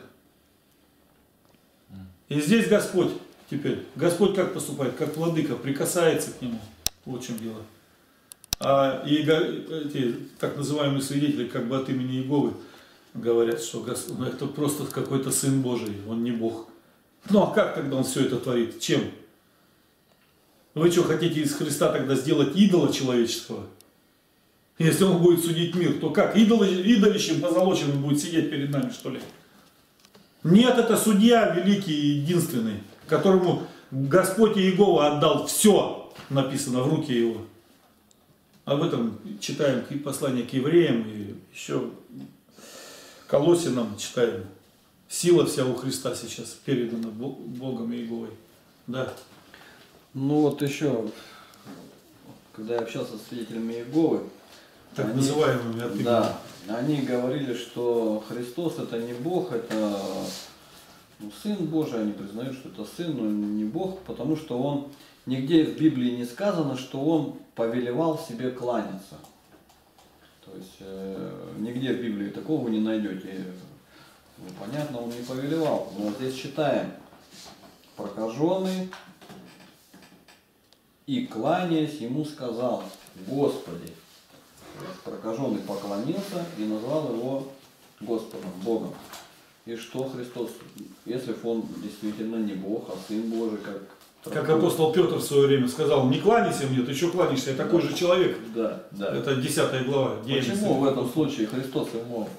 И здесь Господь теперь, Господь как поступает? Как владыка, прикасается к нему. Вот в чем дело. А и эти так называемые свидетели, как бы от имени Иеговы, говорят, что ну, это просто какой-то Сын Божий, Он не Бог. Ну а как тогда Он все это творит? Чем? Вы что, хотите из Христа тогда сделать идола человеческого? Если Он будет судить мир, то как? Идол, идолищем позолоченным будет сидеть перед нами, что ли? Нет, это судья великий и единственный, которому Господь Иегова отдал все, написано в руки его. Об этом читаем послание к евреям и еще Колосинам читаем. Сила вся у Христа сейчас передана Богом и Иеговой. Да.
Ну вот еще, когда я общался с свидетелями Иеговы,
так они, называемыми
от Да, они говорили, что Христос это не Бог, это ну, Сын Божий, они признают, что это Сын, но не Бог, потому что Он, нигде в Библии не сказано, что Он повелевал себе кланяться. То есть э, нигде в Библии такого не найдете. Ну, понятно, он не повелевал. Но вот здесь читаем. Прокаженный и кланяясь ему сказал, Господи. Прокаженный поклонился и назвал его Господом, Богом. И что Христос, если он действительно не Бог, а Сын Божий, как
как апостол Петр в свое время сказал, не кланяйся мне, ты еще кланяешься, я такой
да.
же человек.
Да, да.
Это 10 глава.
Почему в этом случае Христос ему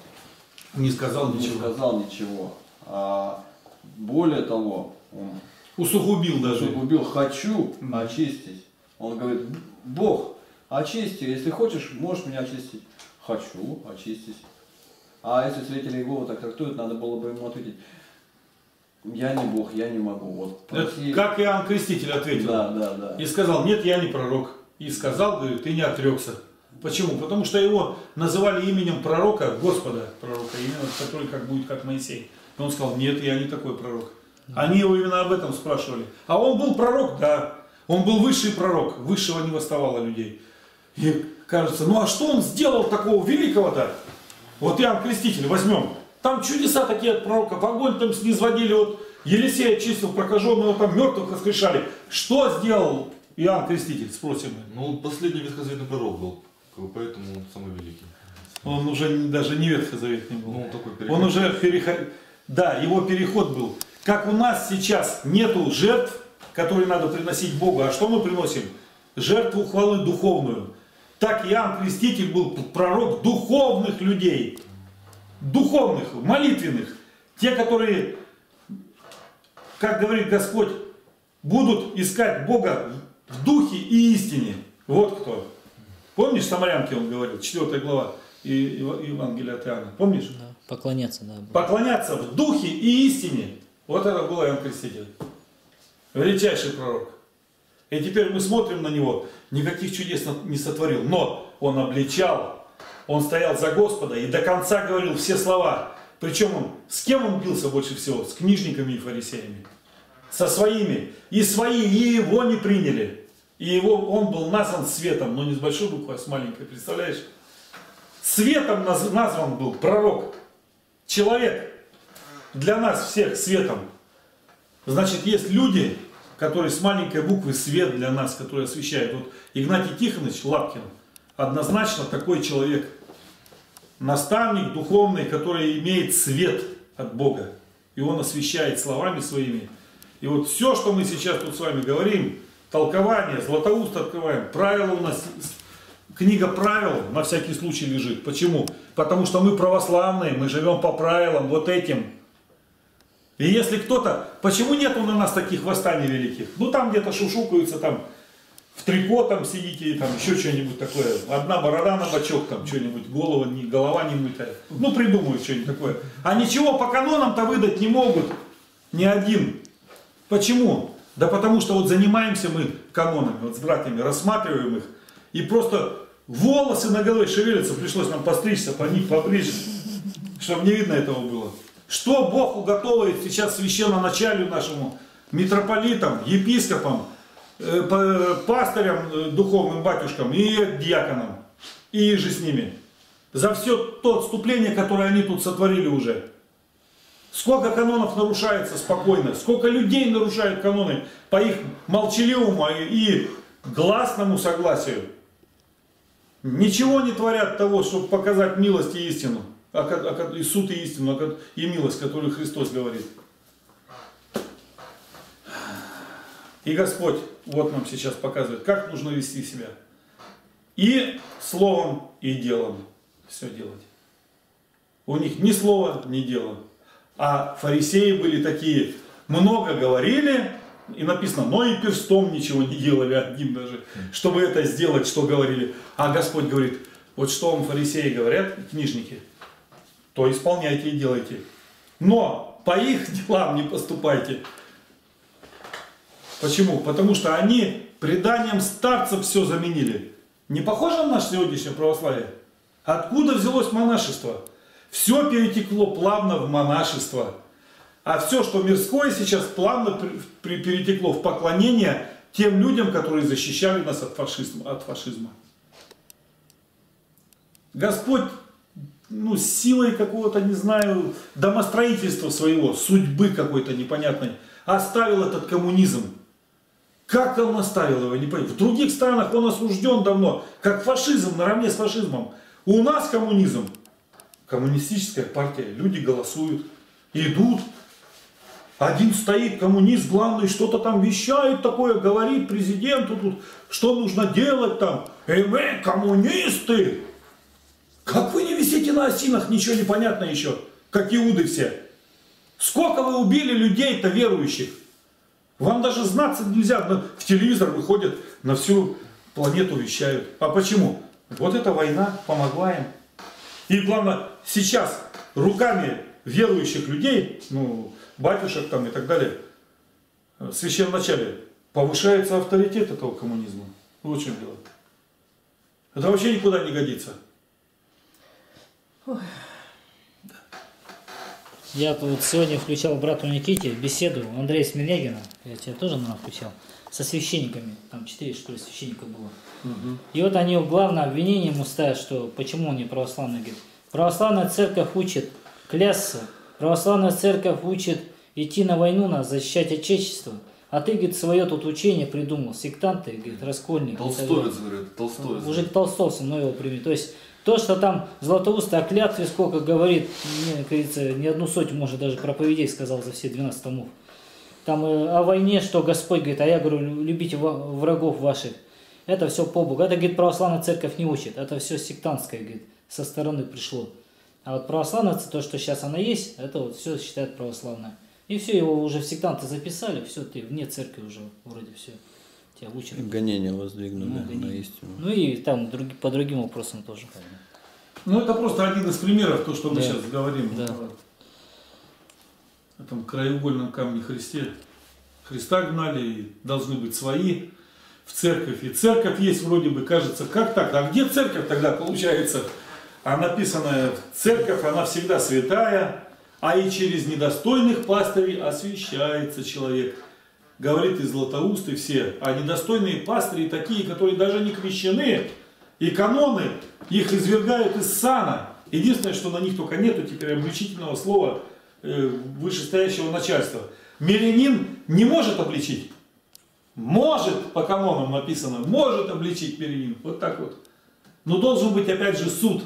не сказал
не
ничего?
сказал ничего. А более того, он
усугубил даже.
Усугубил, хочу очистить. Он говорит, Бог, очисти, если хочешь, можешь меня очистить. Хочу очистить. А если свидетели Иеговы так трактуют, надо было бы ему ответить, я не Бог, я не могу. Вот,
проси... Как Иоанн Креститель ответил.
Да, да, да.
И сказал, нет, я не пророк. И сказал, говорит, ты не отрекся. Почему? Потому что его называли именем пророка, Господа пророка, именно который как будет как Моисей. И он сказал, нет, я не такой пророк. Они его именно об этом спрашивали. А он был пророк, да. Он был высший пророк, высшего не восставало людей. И кажется, ну а что он сделал такого великого-то? Вот Иоанн Креститель возьмем. Там чудеса такие от пророка, огонь там низводили, вот Елисея чистил прокаженного, там мертвых воскрешали. Что сделал Иоанн Креститель, спросим мы.
Ну, последний ветхозаветный пророк был, поэтому он самый великий.
Он уже даже не ветхозаветный был.
Ну, он такой переход.
Он уже переход... Да, его переход был. Как у нас сейчас нету жертв, которые надо приносить Богу. А что мы приносим? Жертву хвалы духовную. Так Иоанн Креститель был пророк духовных людей. Духовных, молитвенных. Те, которые, как говорит Господь, будут искать Бога в духе и истине. Вот кто. Помнишь, Самарянке он говорил, 4 глава Евангелия от Иоанна. Помнишь?
Да, поклоняться, да.
Поклоняться в духе и истине. Вот это был Иоанн Креститель. Величайший пророк. И теперь мы смотрим на него, никаких чудес не сотворил, но он обличал, он стоял за Господа и до конца говорил все слова. Причем он, с кем он бился больше всего? С книжниками и фарисеями. Со своими. И свои, и его не приняли. И его, он был назван светом, но не с большой буквы, а с маленькой, представляешь? Светом наз- назван был пророк. Человек для нас всех светом. Значит, есть люди, которые с маленькой буквы свет для нас, которые освещают. Вот Игнатий Тихонович Лапкин однозначно такой человек. Наставник духовный, который имеет свет от Бога. И он освещает словами своими. И вот все, что мы сейчас тут с вами говорим, толкование, златоуст открываем, правила у нас, книга правил на всякий случай лежит. Почему? Потому что мы православные, мы живем по правилам, вот этим. И если кто-то, почему нету на нас таких восстаний великих? Ну там где-то шушукаются, там в трико там сидите, там еще что-нибудь такое. Одна борода на бочок, там что-нибудь, голова не, голова не мытая. Ну придумают что-нибудь такое. А ничего по канонам-то выдать не могут. Ни один. Почему? Да потому что вот занимаемся мы канонами, вот с братьями, рассматриваем их. И просто волосы на голове шевелятся, пришлось нам постричься, по них побрить, чтобы не видно этого было. Что Бог уготовывает сейчас священноначалию нашему, митрополитам, епископам, па- пастырям, э, духовным батюшкам и диаконам, и же с ними. За все то отступление, которое они тут сотворили уже. Сколько канонов нарушается спокойно, сколько людей нарушают каноны по их молчаливому и гласному согласию. Ничего не творят того, чтобы показать милость и истину, а а и суд и истину, а и милость, которую Христос говорит. И Господь вот нам сейчас показывает, как нужно вести себя. И словом, и делом все делать. У них ни слова, ни дела. А фарисеи были такие, много говорили, и написано, но и перстом ничего не делали, одним даже, чтобы это сделать, что говорили. А Господь говорит, вот что вам фарисеи говорят, книжники, то исполняйте и делайте. Но по их делам не поступайте. Почему? Потому что они преданием старцев все заменили. Не похоже на наше сегодняшнее православие? Откуда взялось монашество? Все перетекло плавно в монашество. А все, что мирское сейчас, плавно перетекло в поклонение тем людям, которые защищали нас от фашизма. От фашизма. Господь ну, силой какого-то, не знаю, домостроительства своего, судьбы какой-то непонятной, оставил этот коммунизм. Как он оставил его, не понимаю. В других странах он осужден давно, как фашизм, наравне с фашизмом. У нас коммунизм, коммунистическая партия, люди голосуют, идут. Один стоит, коммунист главный, что-то там вещает такое, говорит президенту тут, что нужно делать там. Эй, мы, коммунисты! Как вы не висите на осинах, ничего не понятно еще, как иуды все. Сколько вы убили людей-то верующих? Вам даже знаться нельзя, но в телевизор выходят, на всю планету вещают. А почему? Вот эта война помогла им. И главное, сейчас руками верующих людей, ну, батюшек там и так далее, в священноначале, повышается авторитет этого коммунизма. Вот в чем дело. Это вообще никуда не годится.
Я вот сегодня включал брату Никите беседу Андрея Смелягина, я тебя тоже, наверное, включал, со священниками, там четыре, что ли, священника было. И вот они главное обвинение ему ставят, что почему он не православный. Говорит, православная церковь учит клясться, православная церковь учит идти на войну, нас защищать Отечество, А ты, говорит, свое тут учение придумал. Сектант ты, говорит, раскольник.
Толстовец, говорят, толстовец.
Уже к толстовцам, но его прими. То есть то, что там Златоуст о клятве сколько говорит, не, как говорится, ни одну сотню, может, даже проповедей сказал за все 12 томов. Там э, о войне, что Господь говорит, а я говорю, любите врагов ваших. Это все по Богу. Это, говорит, православная церковь не учит. Это все сектантское, говорит, со стороны пришло. А вот православная, то, что сейчас она есть, это вот все считают православное. И все, его уже в сектанты записали, все, ты вне церкви уже вроде все. Тебя учат.
Гонения воздвигнули
Ну,
на
гонения.
истину.
Ну и там други- по другим вопросам тоже.
Ну, это просто один из примеров, то, что мы
Да.
сейчас говорим.
Да.
О этом краеугольном камне Христе. Христа гнали, и должны быть свои в церковь. И церковь есть вроде бы, кажется, как так? А где церковь тогда получается? А написано, церковь, она всегда святая, а и через недостойных пастырей освящается человек. Говорит и Златоуст, и все. А недостойные пастыри такие, которые даже не крещены, и каноны их извергают из сана. Единственное, что на них только нету теперь обличительного слова э, вышестоящего начальства. Мирянин не может обличить. Может, по канонам написано, может обличить мирянин. Вот так вот. Но должен быть опять же суд.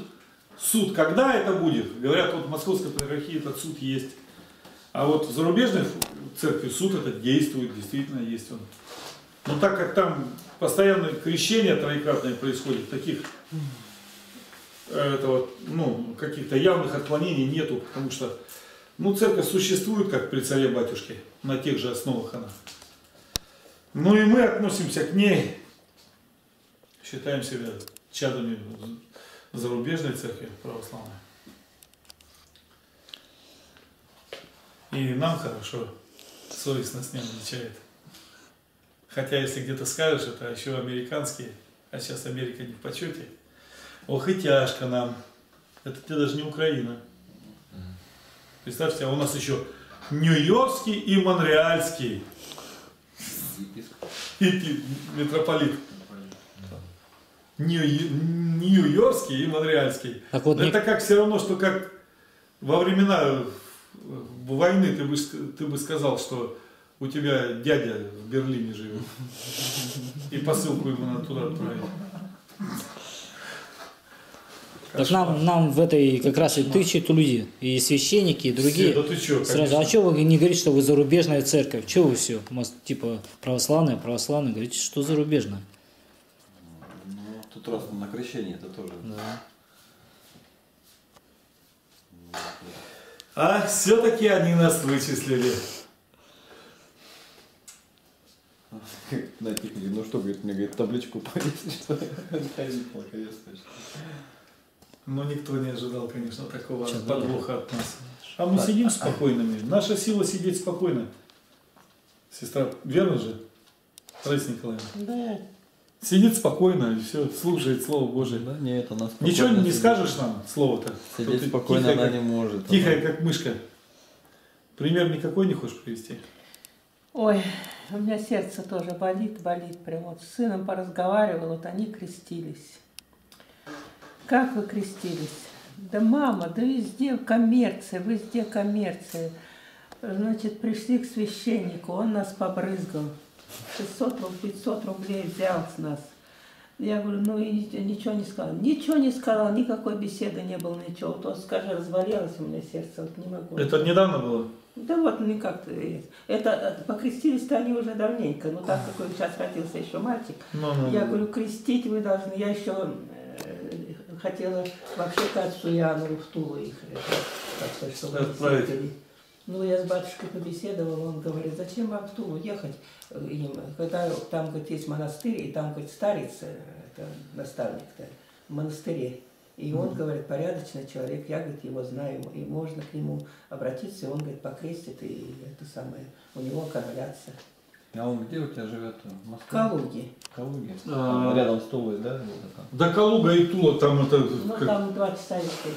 Суд, когда это будет? Говорят, вот в Московской патриархии этот суд есть. А вот в зарубежной церкви суд этот действует, действительно есть он. Но так как там постоянное крещение троекратное происходит, таких э, это вот, ну, каких-то явных отклонений нету, потому что ну, церковь существует как при царе батюшке, на тех же основах она. Ну и мы относимся к ней, считаем себя чадами зарубежной церкви православной. И нам хорошо, совесть нас не отличает. Хотя, если где-то скажешь, это еще американские, а сейчас Америка не в почете. Ох и тяжко нам. Это тебе даже не Украина. Представьте, а у нас еще Нью-Йоркский и Монреальский и митрополит. Нью- Нью-Йоркский и Монреальский.
Так вот,
Это как все равно, что как во времена войны ты бы, ты бы сказал, что у тебя дядя в Берлине живет. И посылку ему надо туда отправить.
Так нам, нам в этой как раз и тычут люди, и священники, и другие.
Все, да ты чё,
Сразу, а что вы не говорите, что вы зарубежная церковь? Что вы все? Типа православная, православная, говорите, что зарубежная.
Ну, тут раз на крещение это тоже.
Да.
А все-таки они нас вычислили.
На технике, ну что, говорит, мне говорит, табличку повесить, что молокоестный.
Но никто не ожидал, конечно, такого
Чё,
подвоха от нас. А мы сидим спокойными. Наша сила сидеть спокойно. Сестра, верно же? Раиса Николаевна.
Да,
Сидит спокойно и все, слушает Слово Божие.
Да не, это нас
Ничего не
сидит.
скажешь нам слово-то?
Сидеть
ты
спокойно
тихая,
она
как-
не может.
Тихая,
Она-
как мышка. Пример никакой не хочешь привести?
Ой, у меня сердце тоже болит, болит. Прям вот с сыном поразговаривала, вот они крестились. Как вы крестились? Да мама, да везде коммерция, везде коммерция. Значит, пришли к священнику, он нас побрызгал. 600 рублей, 500 рублей взял с нас. Я говорю, ну и ни- ничего не сказал. Ничего не сказал, никакой беседы не было, ничего. Вот, вот скажи, развалилось у меня сердце, вот не могу.
Это недавно было?
Да вот никак-то есть. Это э, покрестились-то они уже давненько. Ну так как сейчас родился еще мальчик.
Ну, ну,
Я
ну.
говорю, крестить вы должны. Я еще э, хотела вообще к отцу Иоанну в Тулу их. это, так
Отправить.
съездили. Ну, я с батюшкой побеседовала, он говорит, зачем вам в Тулу ехать им, когда там, говорит, есть монастырь, и там, говорит, старец, э, это наставник-то, в монастыре. И он, говорит, порядочный человек, я, говорит, его знаю, и можно к нему обратиться, и он, говорит, покрестит, и это самое, у него окормляться.
А он где у тебя живет? В
В
Москве?
Калуге.
В Калуге.
А.
Рядом с Тулой, да?
До Калуга и Тула там это...
Ну,
как-
там два часа ехать.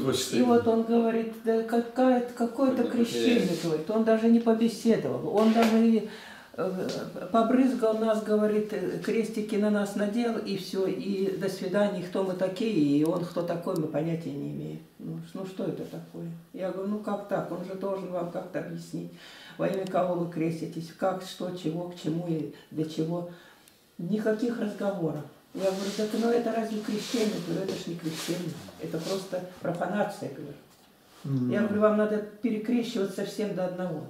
Два часа?
И вот он говорит, да какая какое-то крещение, говорит, он даже не побеседовал, он даже и э, побрызгал нас, говорит, э, крестики на нас надел, и все, и до свидания, кто мы такие, и он кто такой, мы понятия не имеем. Ну, ну что это такое? Я говорю, ну как так, он же должен вам как-то объяснить, во имя кого вы креститесь, как, что, чего, к чему и для чего. Никаких разговоров. Я говорю, так ну это разве крещение? Я говорю, это ж не крещение, это просто профанация, говорю. Я говорю, вам надо перекрещиваться всем до одного.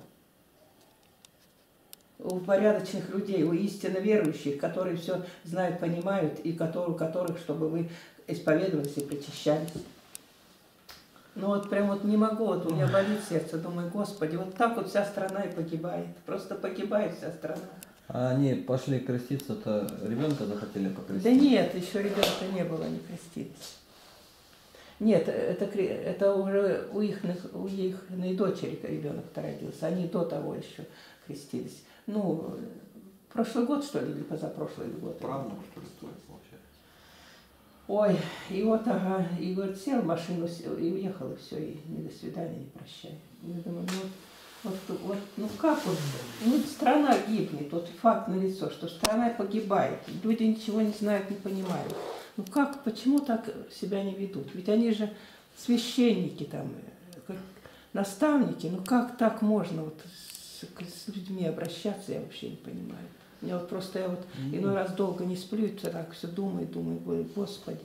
У порядочных людей, у истинно верующих, которые все знают, понимают, и которые, у которых, чтобы вы исповедовались и причащались. Ну вот прям вот не могу, вот у меня болит сердце, думаю, Господи, вот так вот вся страна и погибает. Просто погибает вся страна.
А они пошли креститься-то, ребенка захотели покрестить?
Да нет, еще ребенка не было, не крестились. Нет, это, это уже у их, у их дочери ребенок-то родился. Они до того еще крестились. Ну, прошлый год, что ли, или позапрошлый год?
Правнук, что ли, стоит вообще?
Ой, и вот, ага, и говорит, сел в машину с- и уехал, и все, и не до свидания, не прощай. Я думаю, ну вот, вот, ну как вот, ну страна гибнет, вот факт налицо, что страна погибает, люди ничего не знают, не понимают. Ну как, почему так себя не ведут? Ведь они же священники там, как наставники, ну как так можно вот с, с людьми обращаться, я вообще не понимаю. Я вот просто, я вот иной раз долго не сплю, и так все думаю, думаю, говорю, Господи,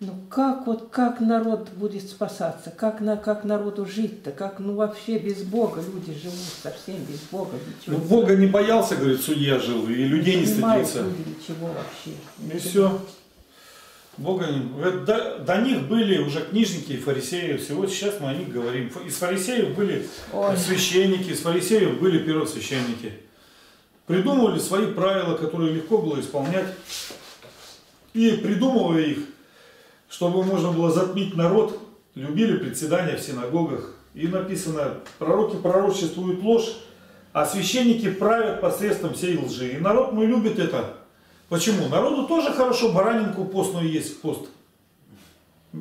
ну как вот, как народ будет спасаться, как, на, как народу жить-то, как, ну вообще без Бога люди живут, совсем без Бога, ничего.
Ну, Бога не боялся, говорит, судья жил, и людей не
понимают
стыдился.
люди ничего вообще.
И все. Бога не... До, до них были уже книжники и фарисеи. Всего сейчас мы о них говорим. Из фарисеев были
Ой.
священники, из фарисеев были первосвященники. Придумывали свои правила, которые легко было исполнять. И придумывая их, чтобы можно было затмить народ, любили председания в синагогах. И написано, пророки пророчествуют ложь, а священники правят посредством всей лжи. И народ мой любит это. Почему? Народу тоже хорошо баранинку постную есть в пост.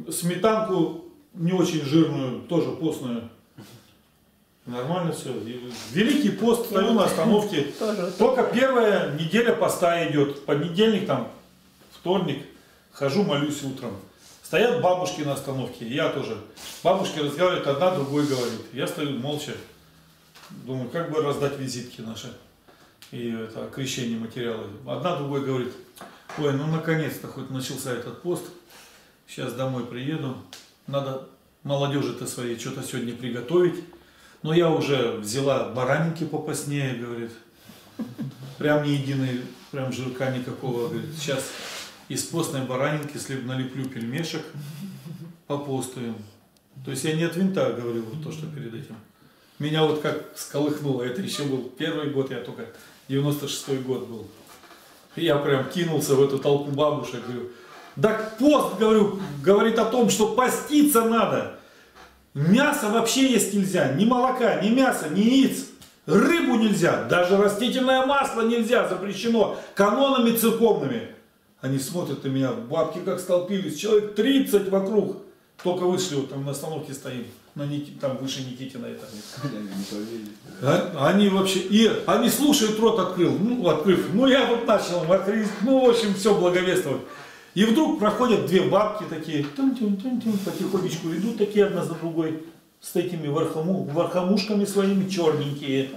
Сметанку не очень жирную, тоже постную. Нормально все. Великий пост, стою на остановке. Только первая неделя поста идет. Понедельник, там, вторник, хожу, молюсь утром. Стоят бабушки на остановке, я тоже. Бабушки разговаривают, одна другой говорит. Я стою молча. Думаю, как бы раздать визитки наши и это, крещение материалы. Одна другой говорит, ой, ну наконец-то хоть начался этот пост. Сейчас домой приеду. Надо молодежи-то своей что-то сегодня приготовить. Но я уже взяла баранинки попоснее, говорит. Прям не единый, прям жирка никакого. Говорит, сейчас из постной баранинки налеплю пельмешек, попостуем. То есть я не от винта говорил то, что перед этим. Меня вот как сколыхнуло. Это еще был первый год, я только 96-й год был. Я прям кинулся в эту толпу бабушек. Говорю, да пост, говорю, говорит о том, что поститься надо. Мясо вообще есть нельзя. Ни молока, ни мяса, ни яиц. Рыбу нельзя. Даже растительное масло нельзя. Запрещено канонами церковными. Они смотрят на меня, бабки как столпились. Человек 30 вокруг. Только вышли, вот там на остановке стоим. На Ники- там выше Никитина это. А- Они вообще, и они слушают, рот открыл, ну, открыв, ну, я вот начал ну, в общем, все благовествовать. И вдруг проходят две бабки такие, тун-тун-тун-тун, потихонечку идут такие одна за другой, с этими вархаму, вархамушками своими, черненькие,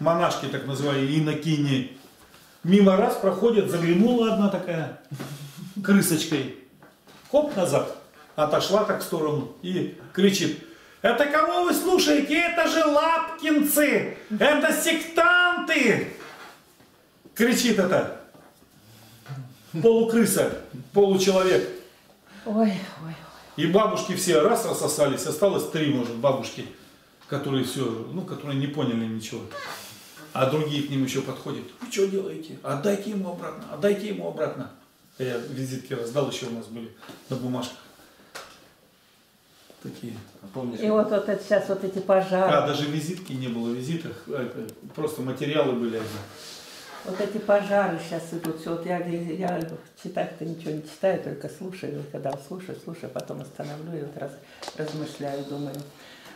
монашки так называемые, инокини. Мимо раз проходят, заглянула одна такая, крысочкой, хоп, назад, отошла так в сторону и кричит, это кого вы слушаете? Это же лапкинцы! Это сектанты! Кричит это. Полукрыса, получеловек.
Ой, ой,
И бабушки все раз рассосались, осталось три, может, бабушки, которые все, ну, которые не поняли ничего. А другие к ним еще подходят. Вы что делаете? Отдайте ему обратно, отдайте ему обратно. Я визитки раздал, еще у нас были на бумажках. Такие.
А Помнишь,
И вот, вот это сейчас вот эти
А,
пожары.
даже визитки не было, визиток, а, это просто материалы были одни.
Вот эти пожары сейчас идут. Все, вот я, я читать-то ничего не читаю, только слушаю. Когда слушаю, слушаю, потом остановлю и вот раз, размышляю, думаю.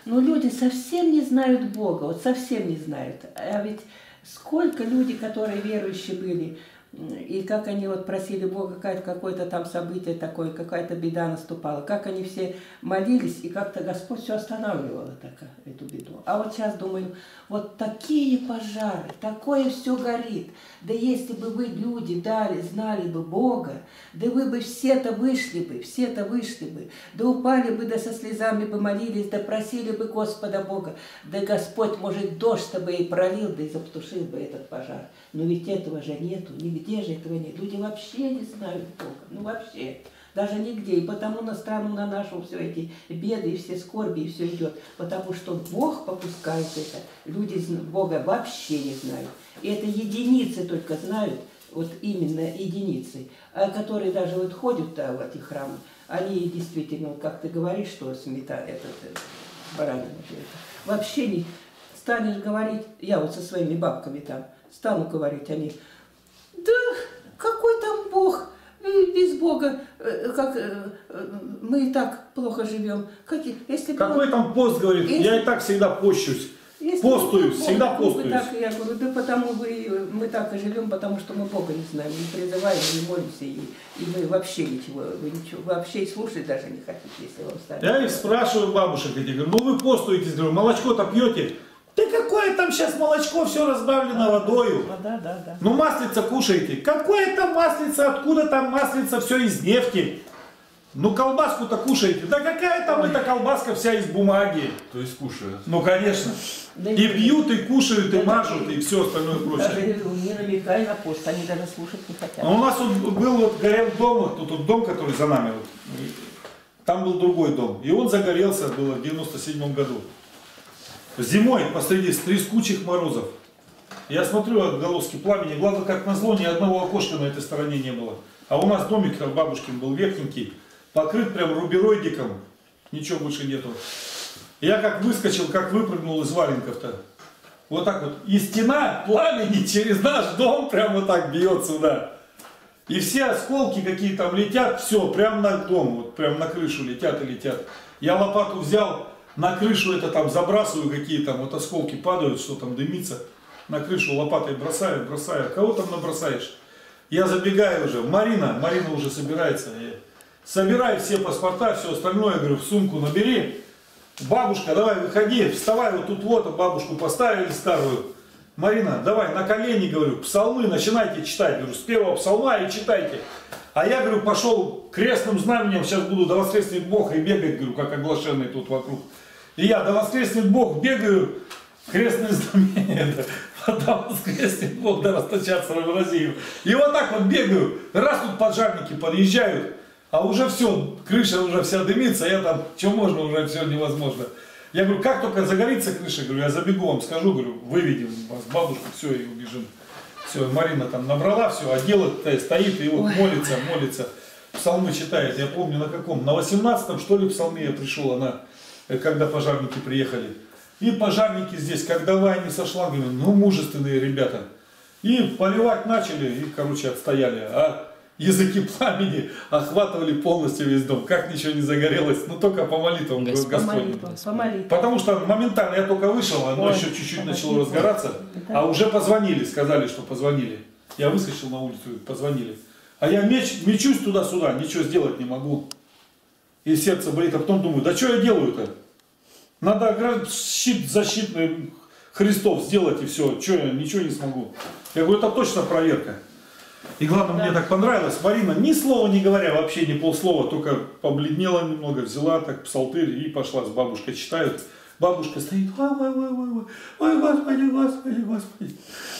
Ну, люди совсем не знают Бога, вот совсем не знают. А ведь Сколько люди, которые верующие были, и как они вот просили Бога, какое-то там событие такое, какая-то беда наступала, как они все молились, и как-то Господь все останавливал это, эту беду. А вот сейчас думаю, вот такие пожары, такое все горит, да если бы вы, люди, дали, знали бы Бога, да вы бы все-то вышли бы, все-то вышли бы, да упали бы, да со слезами бы молились, да просили бы Господа Бога, да Господь, может, дождь бы и пролил, да и заптушил бы этот пожар. Но ведь этого же нету, нигде же этого нет. Люди вообще не знают Бога, ну вообще. Даже нигде. И потому на страну, на нашу все эти беды и все скорби, и все идет. Потому что Бог попускает это. Люди Бога вообще не знают. И это единицы только знают, вот именно единицы, а которые даже вот ходят да, в эти храмы, они действительно, как ты говоришь, что смета, этот, этот баранина, вообще не станешь говорить, я вот со своими бабками там, стану говорить, они, да какой там Бог, без Бога, э, как э, э, мы и так плохо живем. Как,
если Какой там пост, говорит, если, я и так всегда пощусь. Если постуюсь, всегда постуюсь.
Так, я говорю, да потому вы, мы так и живем, потому что мы Бога не знаем, не призываем, не молимся, и, и мы вообще ничего, вы ничего, вообще и слушать даже не хотите, если вам станет.
Я их спрашиваю бабушек эти, говорю, ну вы постуетесь, говорю, молочко-то пьете? Да какое там сейчас молочко, все разбавлено водою.
А, да, да, да.
Ну маслица кушаете. Какое там маслица, откуда там маслица, все из нефти. Ну колбаску-то кушаете. Да какая там эта колбаска вся из бумаги.
То есть кушают.
Ну конечно. Да и пьют, и кушают, и мажут, и все остальное прочее.
Даже не намекай на пост, они даже слушать не хотят.
А у нас вот был вот горел дом, тут вот дом, который за нами, вот, там был другой дом. И он загорелся, было в 97 году. Зимой посреди трескучих морозов. Я смотрю отголоски пламени, главное, как назло, ни одного окошка на этой стороне не было. А у нас домик там бабушкин был верхненький, покрыт прям рубероидиком, ничего больше нету. Я как выскочил, как выпрыгнул из валенков-то. Вот так вот. И стена пламени через наш дом прям вот так бьет сюда. И все осколки какие там летят, все, прям на дом, вот прям на крышу летят и летят. Я лопату взял, на крышу это там забрасываю, какие там вот осколки падают, что там дымится. На крышу лопатой бросаю, бросаю. Кого там набросаешь? Я забегаю уже. Марина, Марина уже собирается. Собирай все паспорта, все остальное, говорю, в сумку набери. Бабушка, давай выходи, вставай, вот тут вот, а бабушку поставили старую. Марина, давай на колени, говорю, псалмы начинайте читать. Говорю, с первого псалма и читайте. А я, говорю, пошел крестным знаменем, сейчас буду до воскреснет Бог и бегать, говорю, как оглашенный тут вокруг. И я, да воскреснет Бог, бегаю, крестное знамение, да воскреснет Бог, да расточаться в Россию. И вот так вот бегаю, раз тут поджарники подъезжают, а уже все, крыша уже вся дымится, я там, что можно, уже все невозможно. Я говорю, как только загорится крыша, говорю, я забегу вам, скажу, говорю, выведем вас, бабушку, все, и убежим. Все, Марина там набрала все, а дело стоит и вот молится, молится, псалмы читает. Я помню на каком, на 18-м что ли псалме я пришел, она когда пожарники приехали. И пожарники здесь, как давай они со шлангами, ну мужественные ребята. И поливать начали, и, короче, отстояли. А языки пламени охватывали полностью весь дом. Как ничего не загорелось, ну только по молитвам Господь. Господь. По молитвам. Потому что моментально я только вышел, оно Ой, еще чуть-чуть начало разгораться, да. а уже позвонили, сказали, что позвонили. Я выскочил на улицу, позвонили. А я меч, мечусь туда-сюда, ничего сделать не могу и сердце болит, а потом думаю, да что я делаю-то? Надо щит защитный Христов сделать и все, что я ничего не смогу. Я говорю, это точно проверка. И главное, да. мне так понравилось, Марина, ни слова не говоря, вообще ни полслова, только побледнела немного, взяла так псалтырь и пошла с бабушкой читают. Бабушка стоит, ой, ой, ой, ой, ой, ой, господи, господи, господи.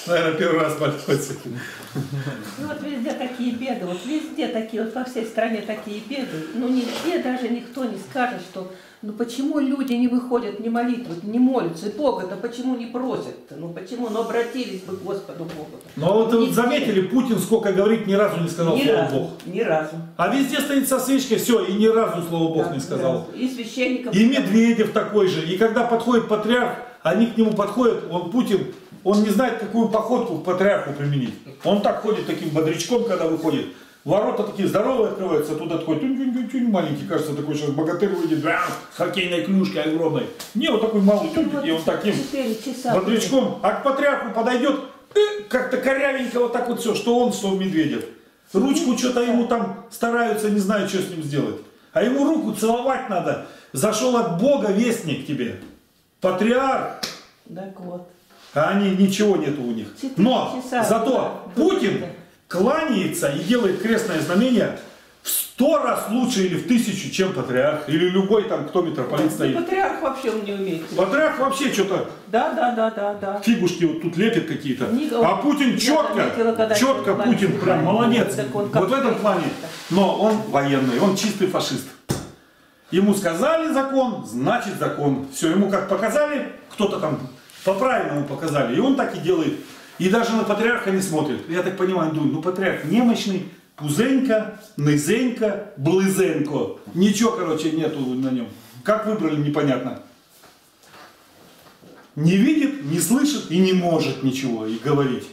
Наверное, первый раз молится.
Ну вот везде такие беды, вот везде такие, вот во всей стране такие беды. Ну нигде даже никто не скажет, что ну почему люди не выходят, не молитвы, не молятся, и Бога-то почему не просят-то? Ну почему? Ну обратились бы к Господу Богу.
Ну а вот вы заметили, Путин сколько говорит, ни разу не сказал
ни
слово
разу,
Бог.
Ни разу.
А везде стоит со свечкой, все, и ни разу слово Бог да, не сказал.
И священников.
И Медведев такой же. И когда подходит патриарх, они к нему подходят, он Путин, он не знает, какую походку к патриарху применить. Он так ходит таким бодрячком, когда выходит. Ворота такие здоровые открываются, туда такой тюнь -тюнь -тюнь -тюнь, маленький, кажется, такой сейчас богатырь выйдет, да, с хоккейной клюшкой огромной. Не, вот такой малый тюнь, и он таким бодрячком. А к патриарху подойдет, э, как-то корявенько вот так вот все, что он, что Медведев. Ручку что-то ему там стараются, не знаю, что с ним сделать. А ему руку целовать надо. Зашел от Бога вестник тебе. Патриарх.
Так вот.
А они ничего нету у них. Но
часа
зато
было.
Путин кланяется и делает крестное знамение в сто раз лучше или в тысячу, чем патриарх. Или любой там, кто митрополит стоит.
Патриарх вообще он не умеет.
Патриарх вообще что-то
Да, да, да, да, да.
фигушки вот тут лепит какие-то. А Путин четко,
заметила,
четко Путин прям молодец.
он
Вот в этом плане. Но он военный, он чистый фашист. Ему сказали закон, значит закон. Все, ему как показали, кто-то там по-правильному показали, и он так и делает. И даже на патриарха не смотрит. Я так понимаю, думаю, ну патриарх немощный, пузенька, низенька, близенько. Ничего, короче, нету на нем. Как выбрали, непонятно. Не видит, не слышит и не может ничего и говорить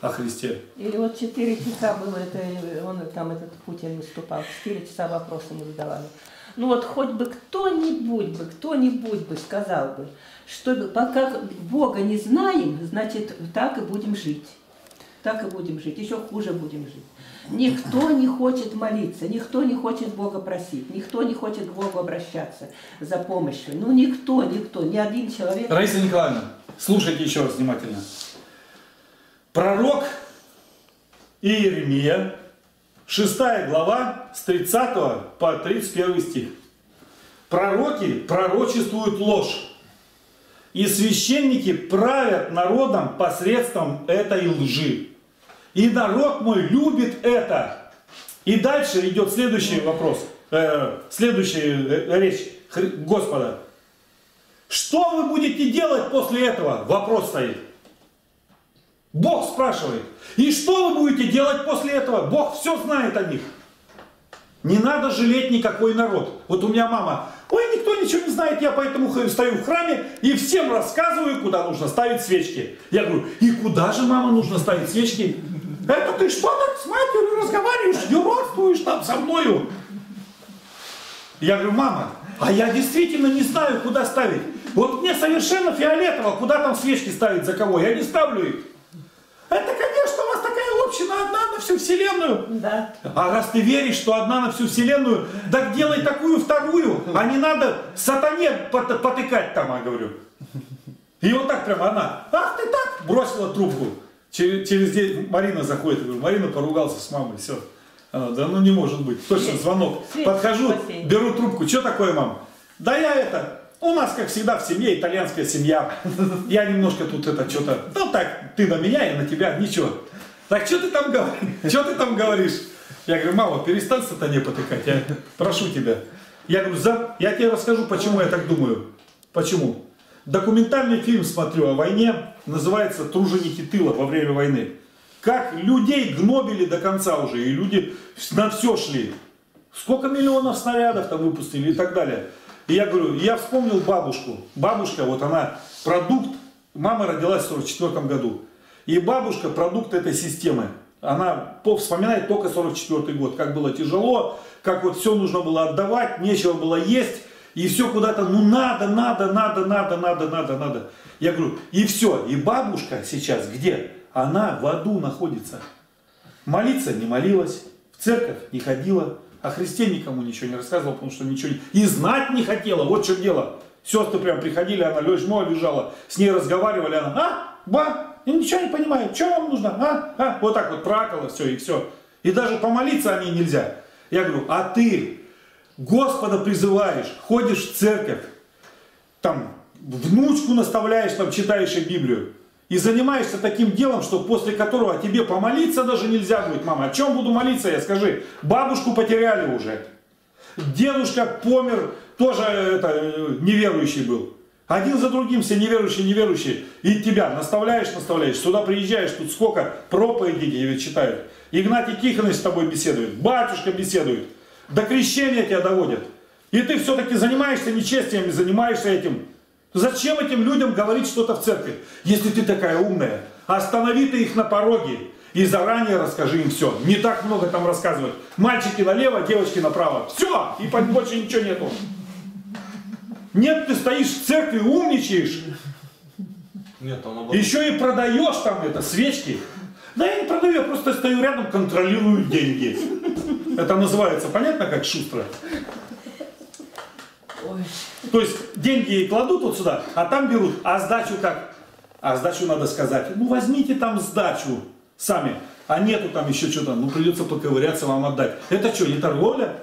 о Христе.
Или вот четыре часа было, это он там этот Путин выступал, четыре часа вопросы ему задавали. Ну вот хоть бы кто-нибудь бы, кто-нибудь бы сказал бы, что пока Бога не знаем, значит так и будем жить. Так и будем жить, еще хуже будем жить. Никто не хочет молиться, никто не хочет Бога просить, никто не хочет к Богу обращаться за помощью. Ну никто, никто, ни один человек.
Раиса Николаевна, слушайте еще раз внимательно. Пророк Иеремия, 6 глава, с 30 по 31 стих. Пророки пророчествуют ложь. И священники правят народом посредством этой лжи. И народ мой любит это. И дальше идет следующий вопрос, э, следующая э, речь Господа. Что вы будете делать после этого? Вопрос стоит. Бог спрашивает. И что вы будете делать после этого? Бог все знает о них. Не надо жалеть никакой народ. Вот у меня мама, ой, никто ничего не знает, я поэтому стою в храме и всем рассказываю, куда нужно ставить свечки. Я говорю, и куда же, мама, нужно ставить свечки? Это ты что так с матерью разговариваешь, юродствуешь там со мною? Я говорю, мама, а я действительно не знаю, куда ставить. Вот мне совершенно фиолетово, куда там свечки ставить, за кого. Я не ставлю их. Это, конечно, у вас такая община одна на всю вселенную.
Да.
А раз ты веришь, что одна на всю вселенную, так делай такую вторую, а не надо сатане пот- потыкать там, я говорю. И вот так прямо она, ах ты так, бросила трубку. Через, через день Марина заходит, говорю, Марина поругался с мамой, все. Она, да ну не может быть, точно звонок. Подхожу, беру трубку, что такое, мам? Да я это, у нас, как всегда, в семье итальянская семья. Я немножко тут это что-то, ну так, ты на меня, я на тебя, ничего. Так что ты там говоришь? Что ты там говоришь? Я говорю, мама, перестань сатане потыкать, я прошу тебя. Я говорю, за... я тебе расскажу, почему я так думаю. Почему? Документальный фильм смотрю о войне, называется «Труженики тыла во время войны». Как людей гнобили до конца уже, и люди на все шли. Сколько миллионов снарядов там выпустили и так далее. И я говорю, я вспомнил бабушку. Бабушка, вот она продукт, мама родилась в 44 году. И бабушка продукт этой системы. Она по- вспоминает только 44 год, как было тяжело, как вот все нужно было отдавать, нечего было есть, и все куда-то, ну надо, надо, надо, надо, надо, надо, надо. Я говорю, и все, и бабушка сейчас где? Она в аду находится. Молиться не молилась, в церковь не ходила, о Христе никому ничего не рассказывала, потому что ничего не... И знать не хотела, вот что дело. Сестры прям приходили, она лежмо лежала, с ней разговаривали, она, а, ба, я ничего не понимаю, что вам нужно, а, а, вот так вот плакала, все, и все. И даже помолиться о ней нельзя. Я говорю, а ты Господа призываешь, ходишь в церковь, там, внучку наставляешь, там, читаешь Библию, и занимаешься таким делом, что после которого тебе помолиться даже нельзя будет, мама. О чем буду молиться я, скажи? Бабушку потеряли уже. Дедушка помер, тоже это, э, неверующий был. Один за другим все неверующие, неверующие. И тебя наставляешь, наставляешь. Сюда приезжаешь, тут сколько проповедей читают. Игнатий Тихонович с тобой беседует, батюшка беседует. До крещения тебя доводят. И ты все-таки занимаешься нечестиями, занимаешься этим. Зачем этим людям говорить что-то в церкви? Если ты такая умная, останови ты их на пороге и заранее расскажи им все. Не так много там рассказывать. Мальчики налево, девочки направо. Все, и больше ничего нету. Нет, ты стоишь в церкви, умничаешь.
Нет, там наоборот.
Еще и продаешь там это, свечки. Да я не продаю, я просто стою рядом, контролирую деньги. Это называется, понятно, как шустро?
Ой,
То есть деньги кладут вот сюда, а там берут, а сдачу как? А сдачу надо сказать, ну возьмите там сдачу сами, а нету там еще что-то, ну придется поковыряться вам отдать. Это что, не торговля?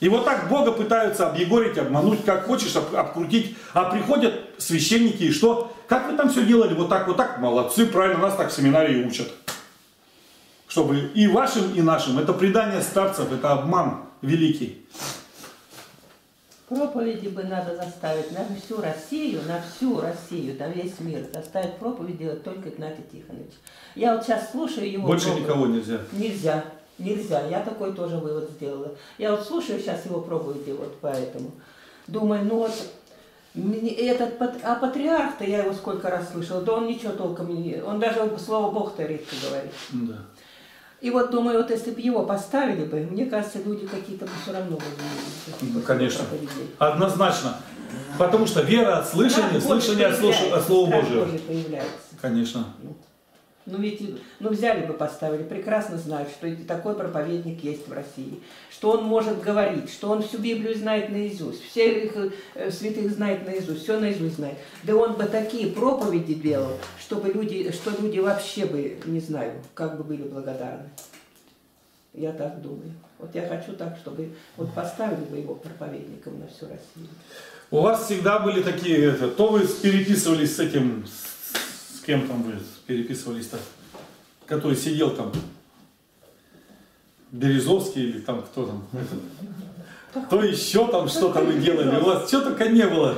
И вот так Бога пытаются объегорить, обмануть, как хочешь, об- обкрутить. А приходят священники и что? Как вы там все делали? Вот так, вот так? Молодцы, правильно, нас так в семинарии учат. Чтобы и вашим, и нашим. Это предание старцев, это обман великий.
Проповеди бы надо заставить на всю Россию, на всю Россию, на весь мир, заставить проповедь делать только Игнатий Тихонович. Я вот сейчас слушаю его
Больше
проповедь.
никого нельзя.
Нельзя, нельзя. Я такой тоже вывод сделала. Я вот слушаю сейчас его проповеди, вот поэтому. Думаю, ну вот, этот, а патриарх-то, я его сколько раз слышала, да он ничего толком не... Он даже слово Бог-то редко говорит.
Да.
И вот думаю, вот если бы его поставили бы, мне кажется, люди какие-то бы все равно бы изменились.
Ну, конечно. Однозначно. Потому что вера от слышания,
Божий
слышание от, Слова Божьего. Конечно.
Ну ведь, ну взяли бы, поставили, прекрасно знают, что такой проповедник есть в России, что он может говорить, что он всю Библию знает наизусть, всех э, святых знает наизусть, все наизусть знает. Да он бы такие проповеди делал, чтобы люди, что люди вообще бы, не знаю, как бы были благодарны. Я так думаю. Вот я хочу так, чтобы вот поставили бы его проповедником на всю Россию.
У вас всегда были такие, то вы переписывались с этим, с кем там вы переписывались-то, который сидел там, Березовский или там кто там, то еще там что-то вы делали, у вас что только не было.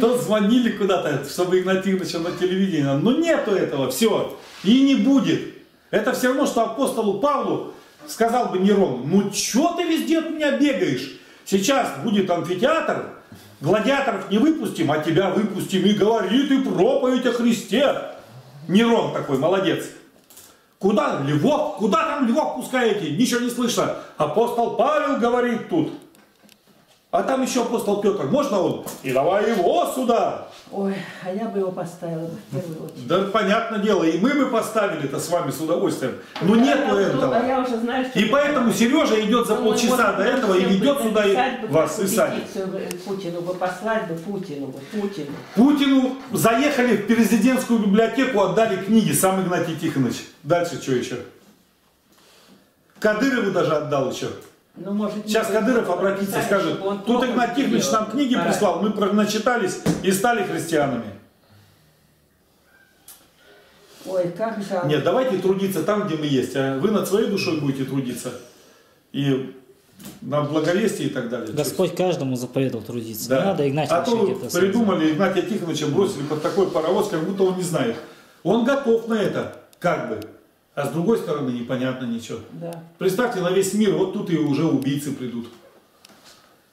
То звонили куда-то, чтобы Игнатий Ивановича на телевидении. Ну нету этого, все. И не будет. Это все равно, что апостолу Павлу сказал бы Нерон, ну что ты везде от меня бегаешь? Сейчас будет амфитеатр, гладиаторов не выпустим, а тебя выпустим. И говори ты проповедь о Христе. Нерон такой, молодец. Куда львов? Куда там львов пускаете? Ничего не слышно. Апостол Павел говорит тут. А там еще апостол Петр. Можно он? И давай его сюда.
Ой, а я бы его поставила бы в первую очередь.
Да, понятное дело, и мы бы поставили это с вами с удовольствием. Но
А
нету
я тут- А
этого.
я уже знаю, что...
И поэтому Сережа идет за
Ну,
полчаса до этого и ведет сюда и вас и садит.
Путину бы послать бы, Путину бы, Путину.
Путину заехали в президентскую библиотеку, отдали книги, сам Игнатий Тихонович. Дальше что еще? Кадырову даже отдал еще.
Ну, может,
Сейчас Кадыров обратится и скажет, тут Игнатий Тихонович нам книги
Пора.
прислал, мы начитались и стали христианами.
Ой, как жалко.
Нет, давайте трудиться там, где мы есть. А вы над своей душой будете трудиться. И на благовестие и так далее.
Господь каждому заповедовал трудиться.
Да.
Не надо Игнатия
а то придумали Игнатия Тихоновича, бросили под такой паровоз, как будто он не знает. Он готов на это, как бы. А с другой стороны, непонятно ничего.
Да.
Представьте, на весь мир, вот тут и уже убийцы придут.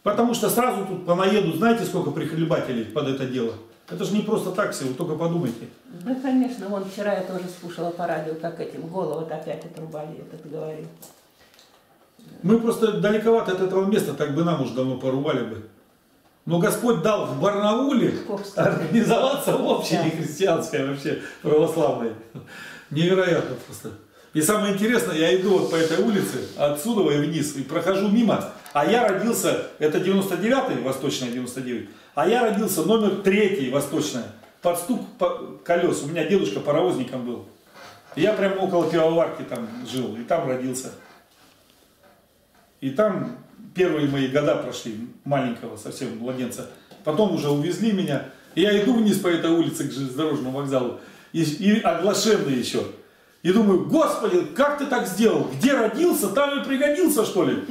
Потому что сразу тут понаедут, знаете, сколько прихлебателей под это дело. Это же не просто так все, вы только подумайте.
Да, конечно, вон вчера я тоже слушала по радио, как этим голову опять отрубали, этот говорил.
Мы просто далековато от этого места, так бы нам уже давно порубали бы. Но Господь дал в Барнауле организоваться в общине
Да.
христианской вообще, православной. Невероятно просто. И самое интересное, я иду вот по этой улице, отсюда и вниз, и прохожу мимо, а я родился, это 99-й, Восточная 99, а я родился номер 3 Восточная, под стук колес, у меня дедушка паровозником был. Я прямо около пивоварки там жил, и там родился. И там первые мои года прошли, маленького совсем младенца. Потом уже увезли меня. И я иду вниз по этой улице к железнодорожному вокзалу. И, и оглашенный еще. И думаю, Господи, как ты так сделал? Где родился, там и пригодился, что ли?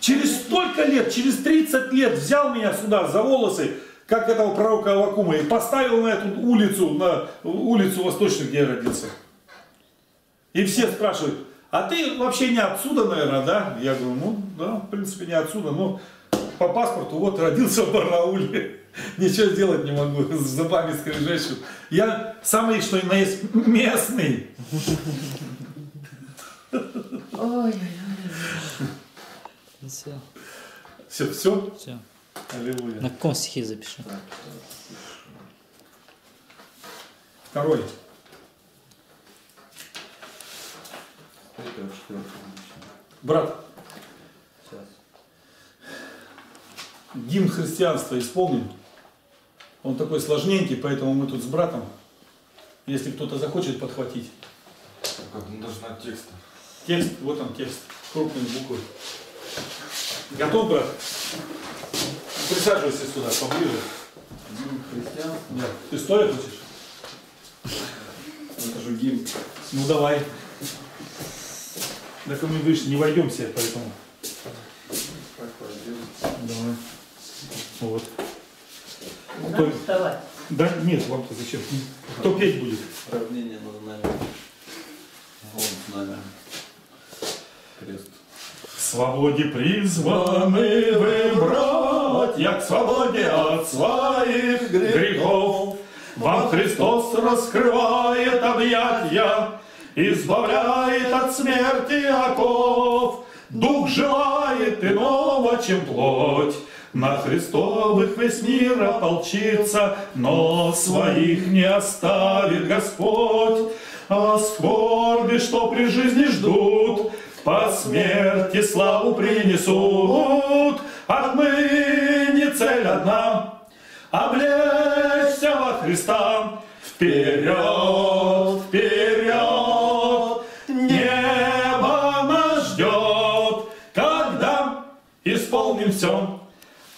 Через столько лет, через 30 лет взял меня сюда за волосы, как этого пророка Авакума, и поставил на эту улицу, на улицу Восточную, где я родился. И все спрашивают, а ты вообще не отсюда, наверное, да? Я говорю, ну, да, в принципе, не отсюда, но по паспорту вот родился в Барнауле. Ничего сделать не могу, с зубами скрежещу. Я самый, что ни на есть, местный.
Ой,
Все,
Все, все?
все.
Аллилуйя.
На каком стихе запишем?
Второй. Брат,
Сейчас.
Гимн христианства исполним. Он такой сложненький, поэтому мы тут с братом, если кто-то захочет подхватить.
Как, ну даже на текст.
Текст, вот он текст, крупной буквой. Готов, брат? Присаживайся сюда, поближе.
Гимн христианства.
Да. Ты стоя хочешь?
Это же гимн.
Ну давай. Так мы выше не войдем все, поэтому.
Как пойдем?
Давай. Вот.
Надо вставать.
Да нет, вам-то зачем? Кто петь будет?
Сравнение на знамя. Вот знамя. Крест.
К свободе призваны вы, братья, к свободе от своих грехов. Вам Христос раскрывает объятья, избавляет от смерти оков. Дух желает иного, чем плоть. На Христовых весь мир ополчится, но своих не оставит Господь. А скорби, что при жизни ждут, по смерти славу принесут. Отныне цель одна — облечься во Христа. Вперед,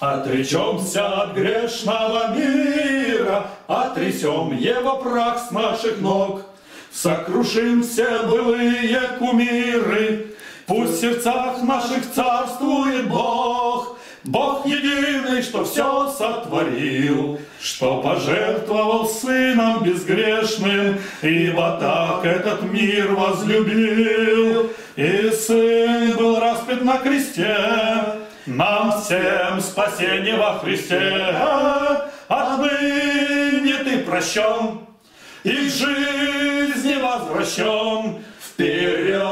Отречемся от грешного мира, Отрясем его прах с наших ног. Сокрушим все былые кумиры, Пусть в сердцах наших царствует Бог. Бог единый, что все сотворил, Что пожертвовал Сыном безгрешным, Ибо так этот мир возлюбил. И Сын был распят на кресте, нам всем спасение во Христе. Отныне ты прощен, и к жизни возвращен. Вперед,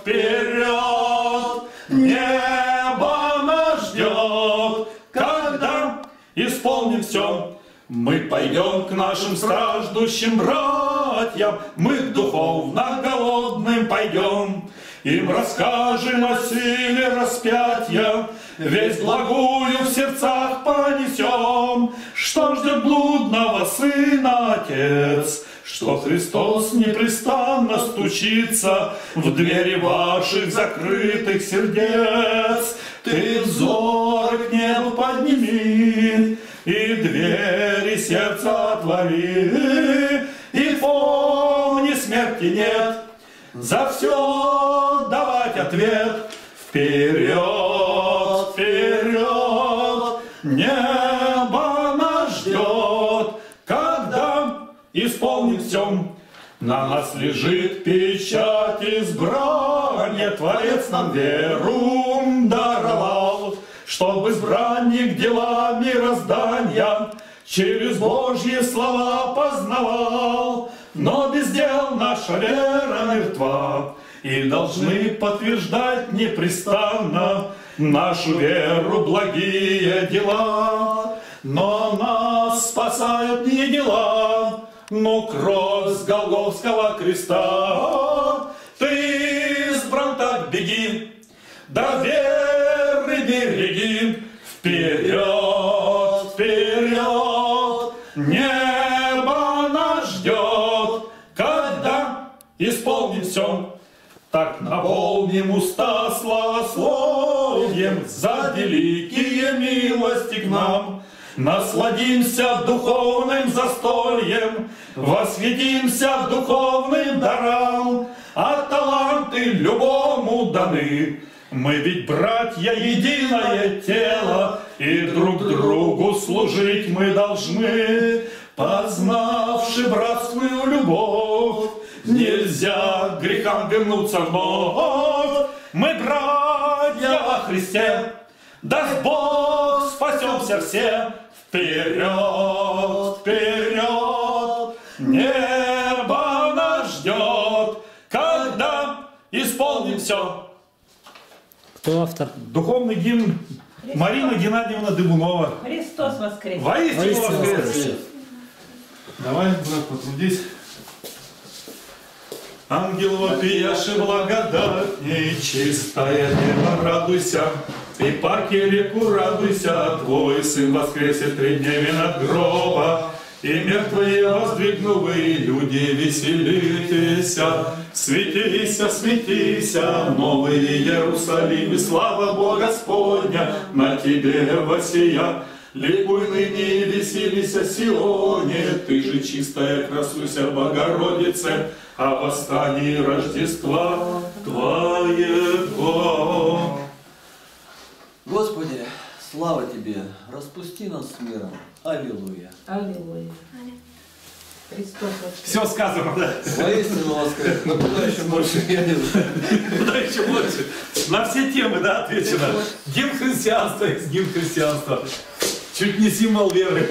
вперед, небо нас ждет, когда исполним все. Мы пойдем к нашим страждущим братьям, мы духовно голодным пойдем. Им расскажем о силе распятия, Весь благую в сердцах понесем, Что ждет блудного сына Отец, Что Христос непрестанно стучится В двери ваших закрытых сердец. Ты взор к небу подними, И двери сердца отвори, И помни, смерти нет, за все ответ. Вперед, вперед, небо нас ждет, когда исполним все. На нас лежит печать избрания, Творец нам веру даровал, Чтобы избранник дела мироздания Через Божьи слова познавал. Но без дел наша вера мертва, И должны подтверждать непрестанно Нашу веру благие дела. Но нас спасают не дела, но кровь с Голговского креста. Так наполним уста славословием за великие милости к нам. Насладимся духовным застольем, восхитимся духовным дарам, а таланты любому даны. Мы ведь братья единое тело, и друг другу служить мы должны, познавши братскую любовь. Нельзя грехам вернуться вновь. Мы братья во Христе, Даст Бог, спасемся все. Вперед, вперед, небо нас ждет, когда исполним все.
Кто автор?
Духовный гимн Марина Геннадьевна Дыбунова.
Христос воскрес!
Воистину
Воистину
воскрес!
воскрес!
Давай, брат, потрудись. Ангел вопияши благодатней, чистая дева, радуйся, и паки реку радуйся, твой сын воскресит три дня от гроба, и мертвые воздвигнувы люди веселитеся, светися, светися, новый Иерусалим, и слава Бога Господня на тебе восия. Ликуй ныне и веселися, Сионе, ты же чистая, красуйся, Богородице, о восстании Рождества Твоего.
Господи, слава Тебе, распусти нас с миром. Аллилуйя.
Аллилуйя. Христос.
Все сказано, да?
Воистину воскрес. Ну куда еще больше я не знаю.
Куда еще больше? На все темы, да, отвечено. Гимн христианства, гимн христианства. Чуть не символ веры.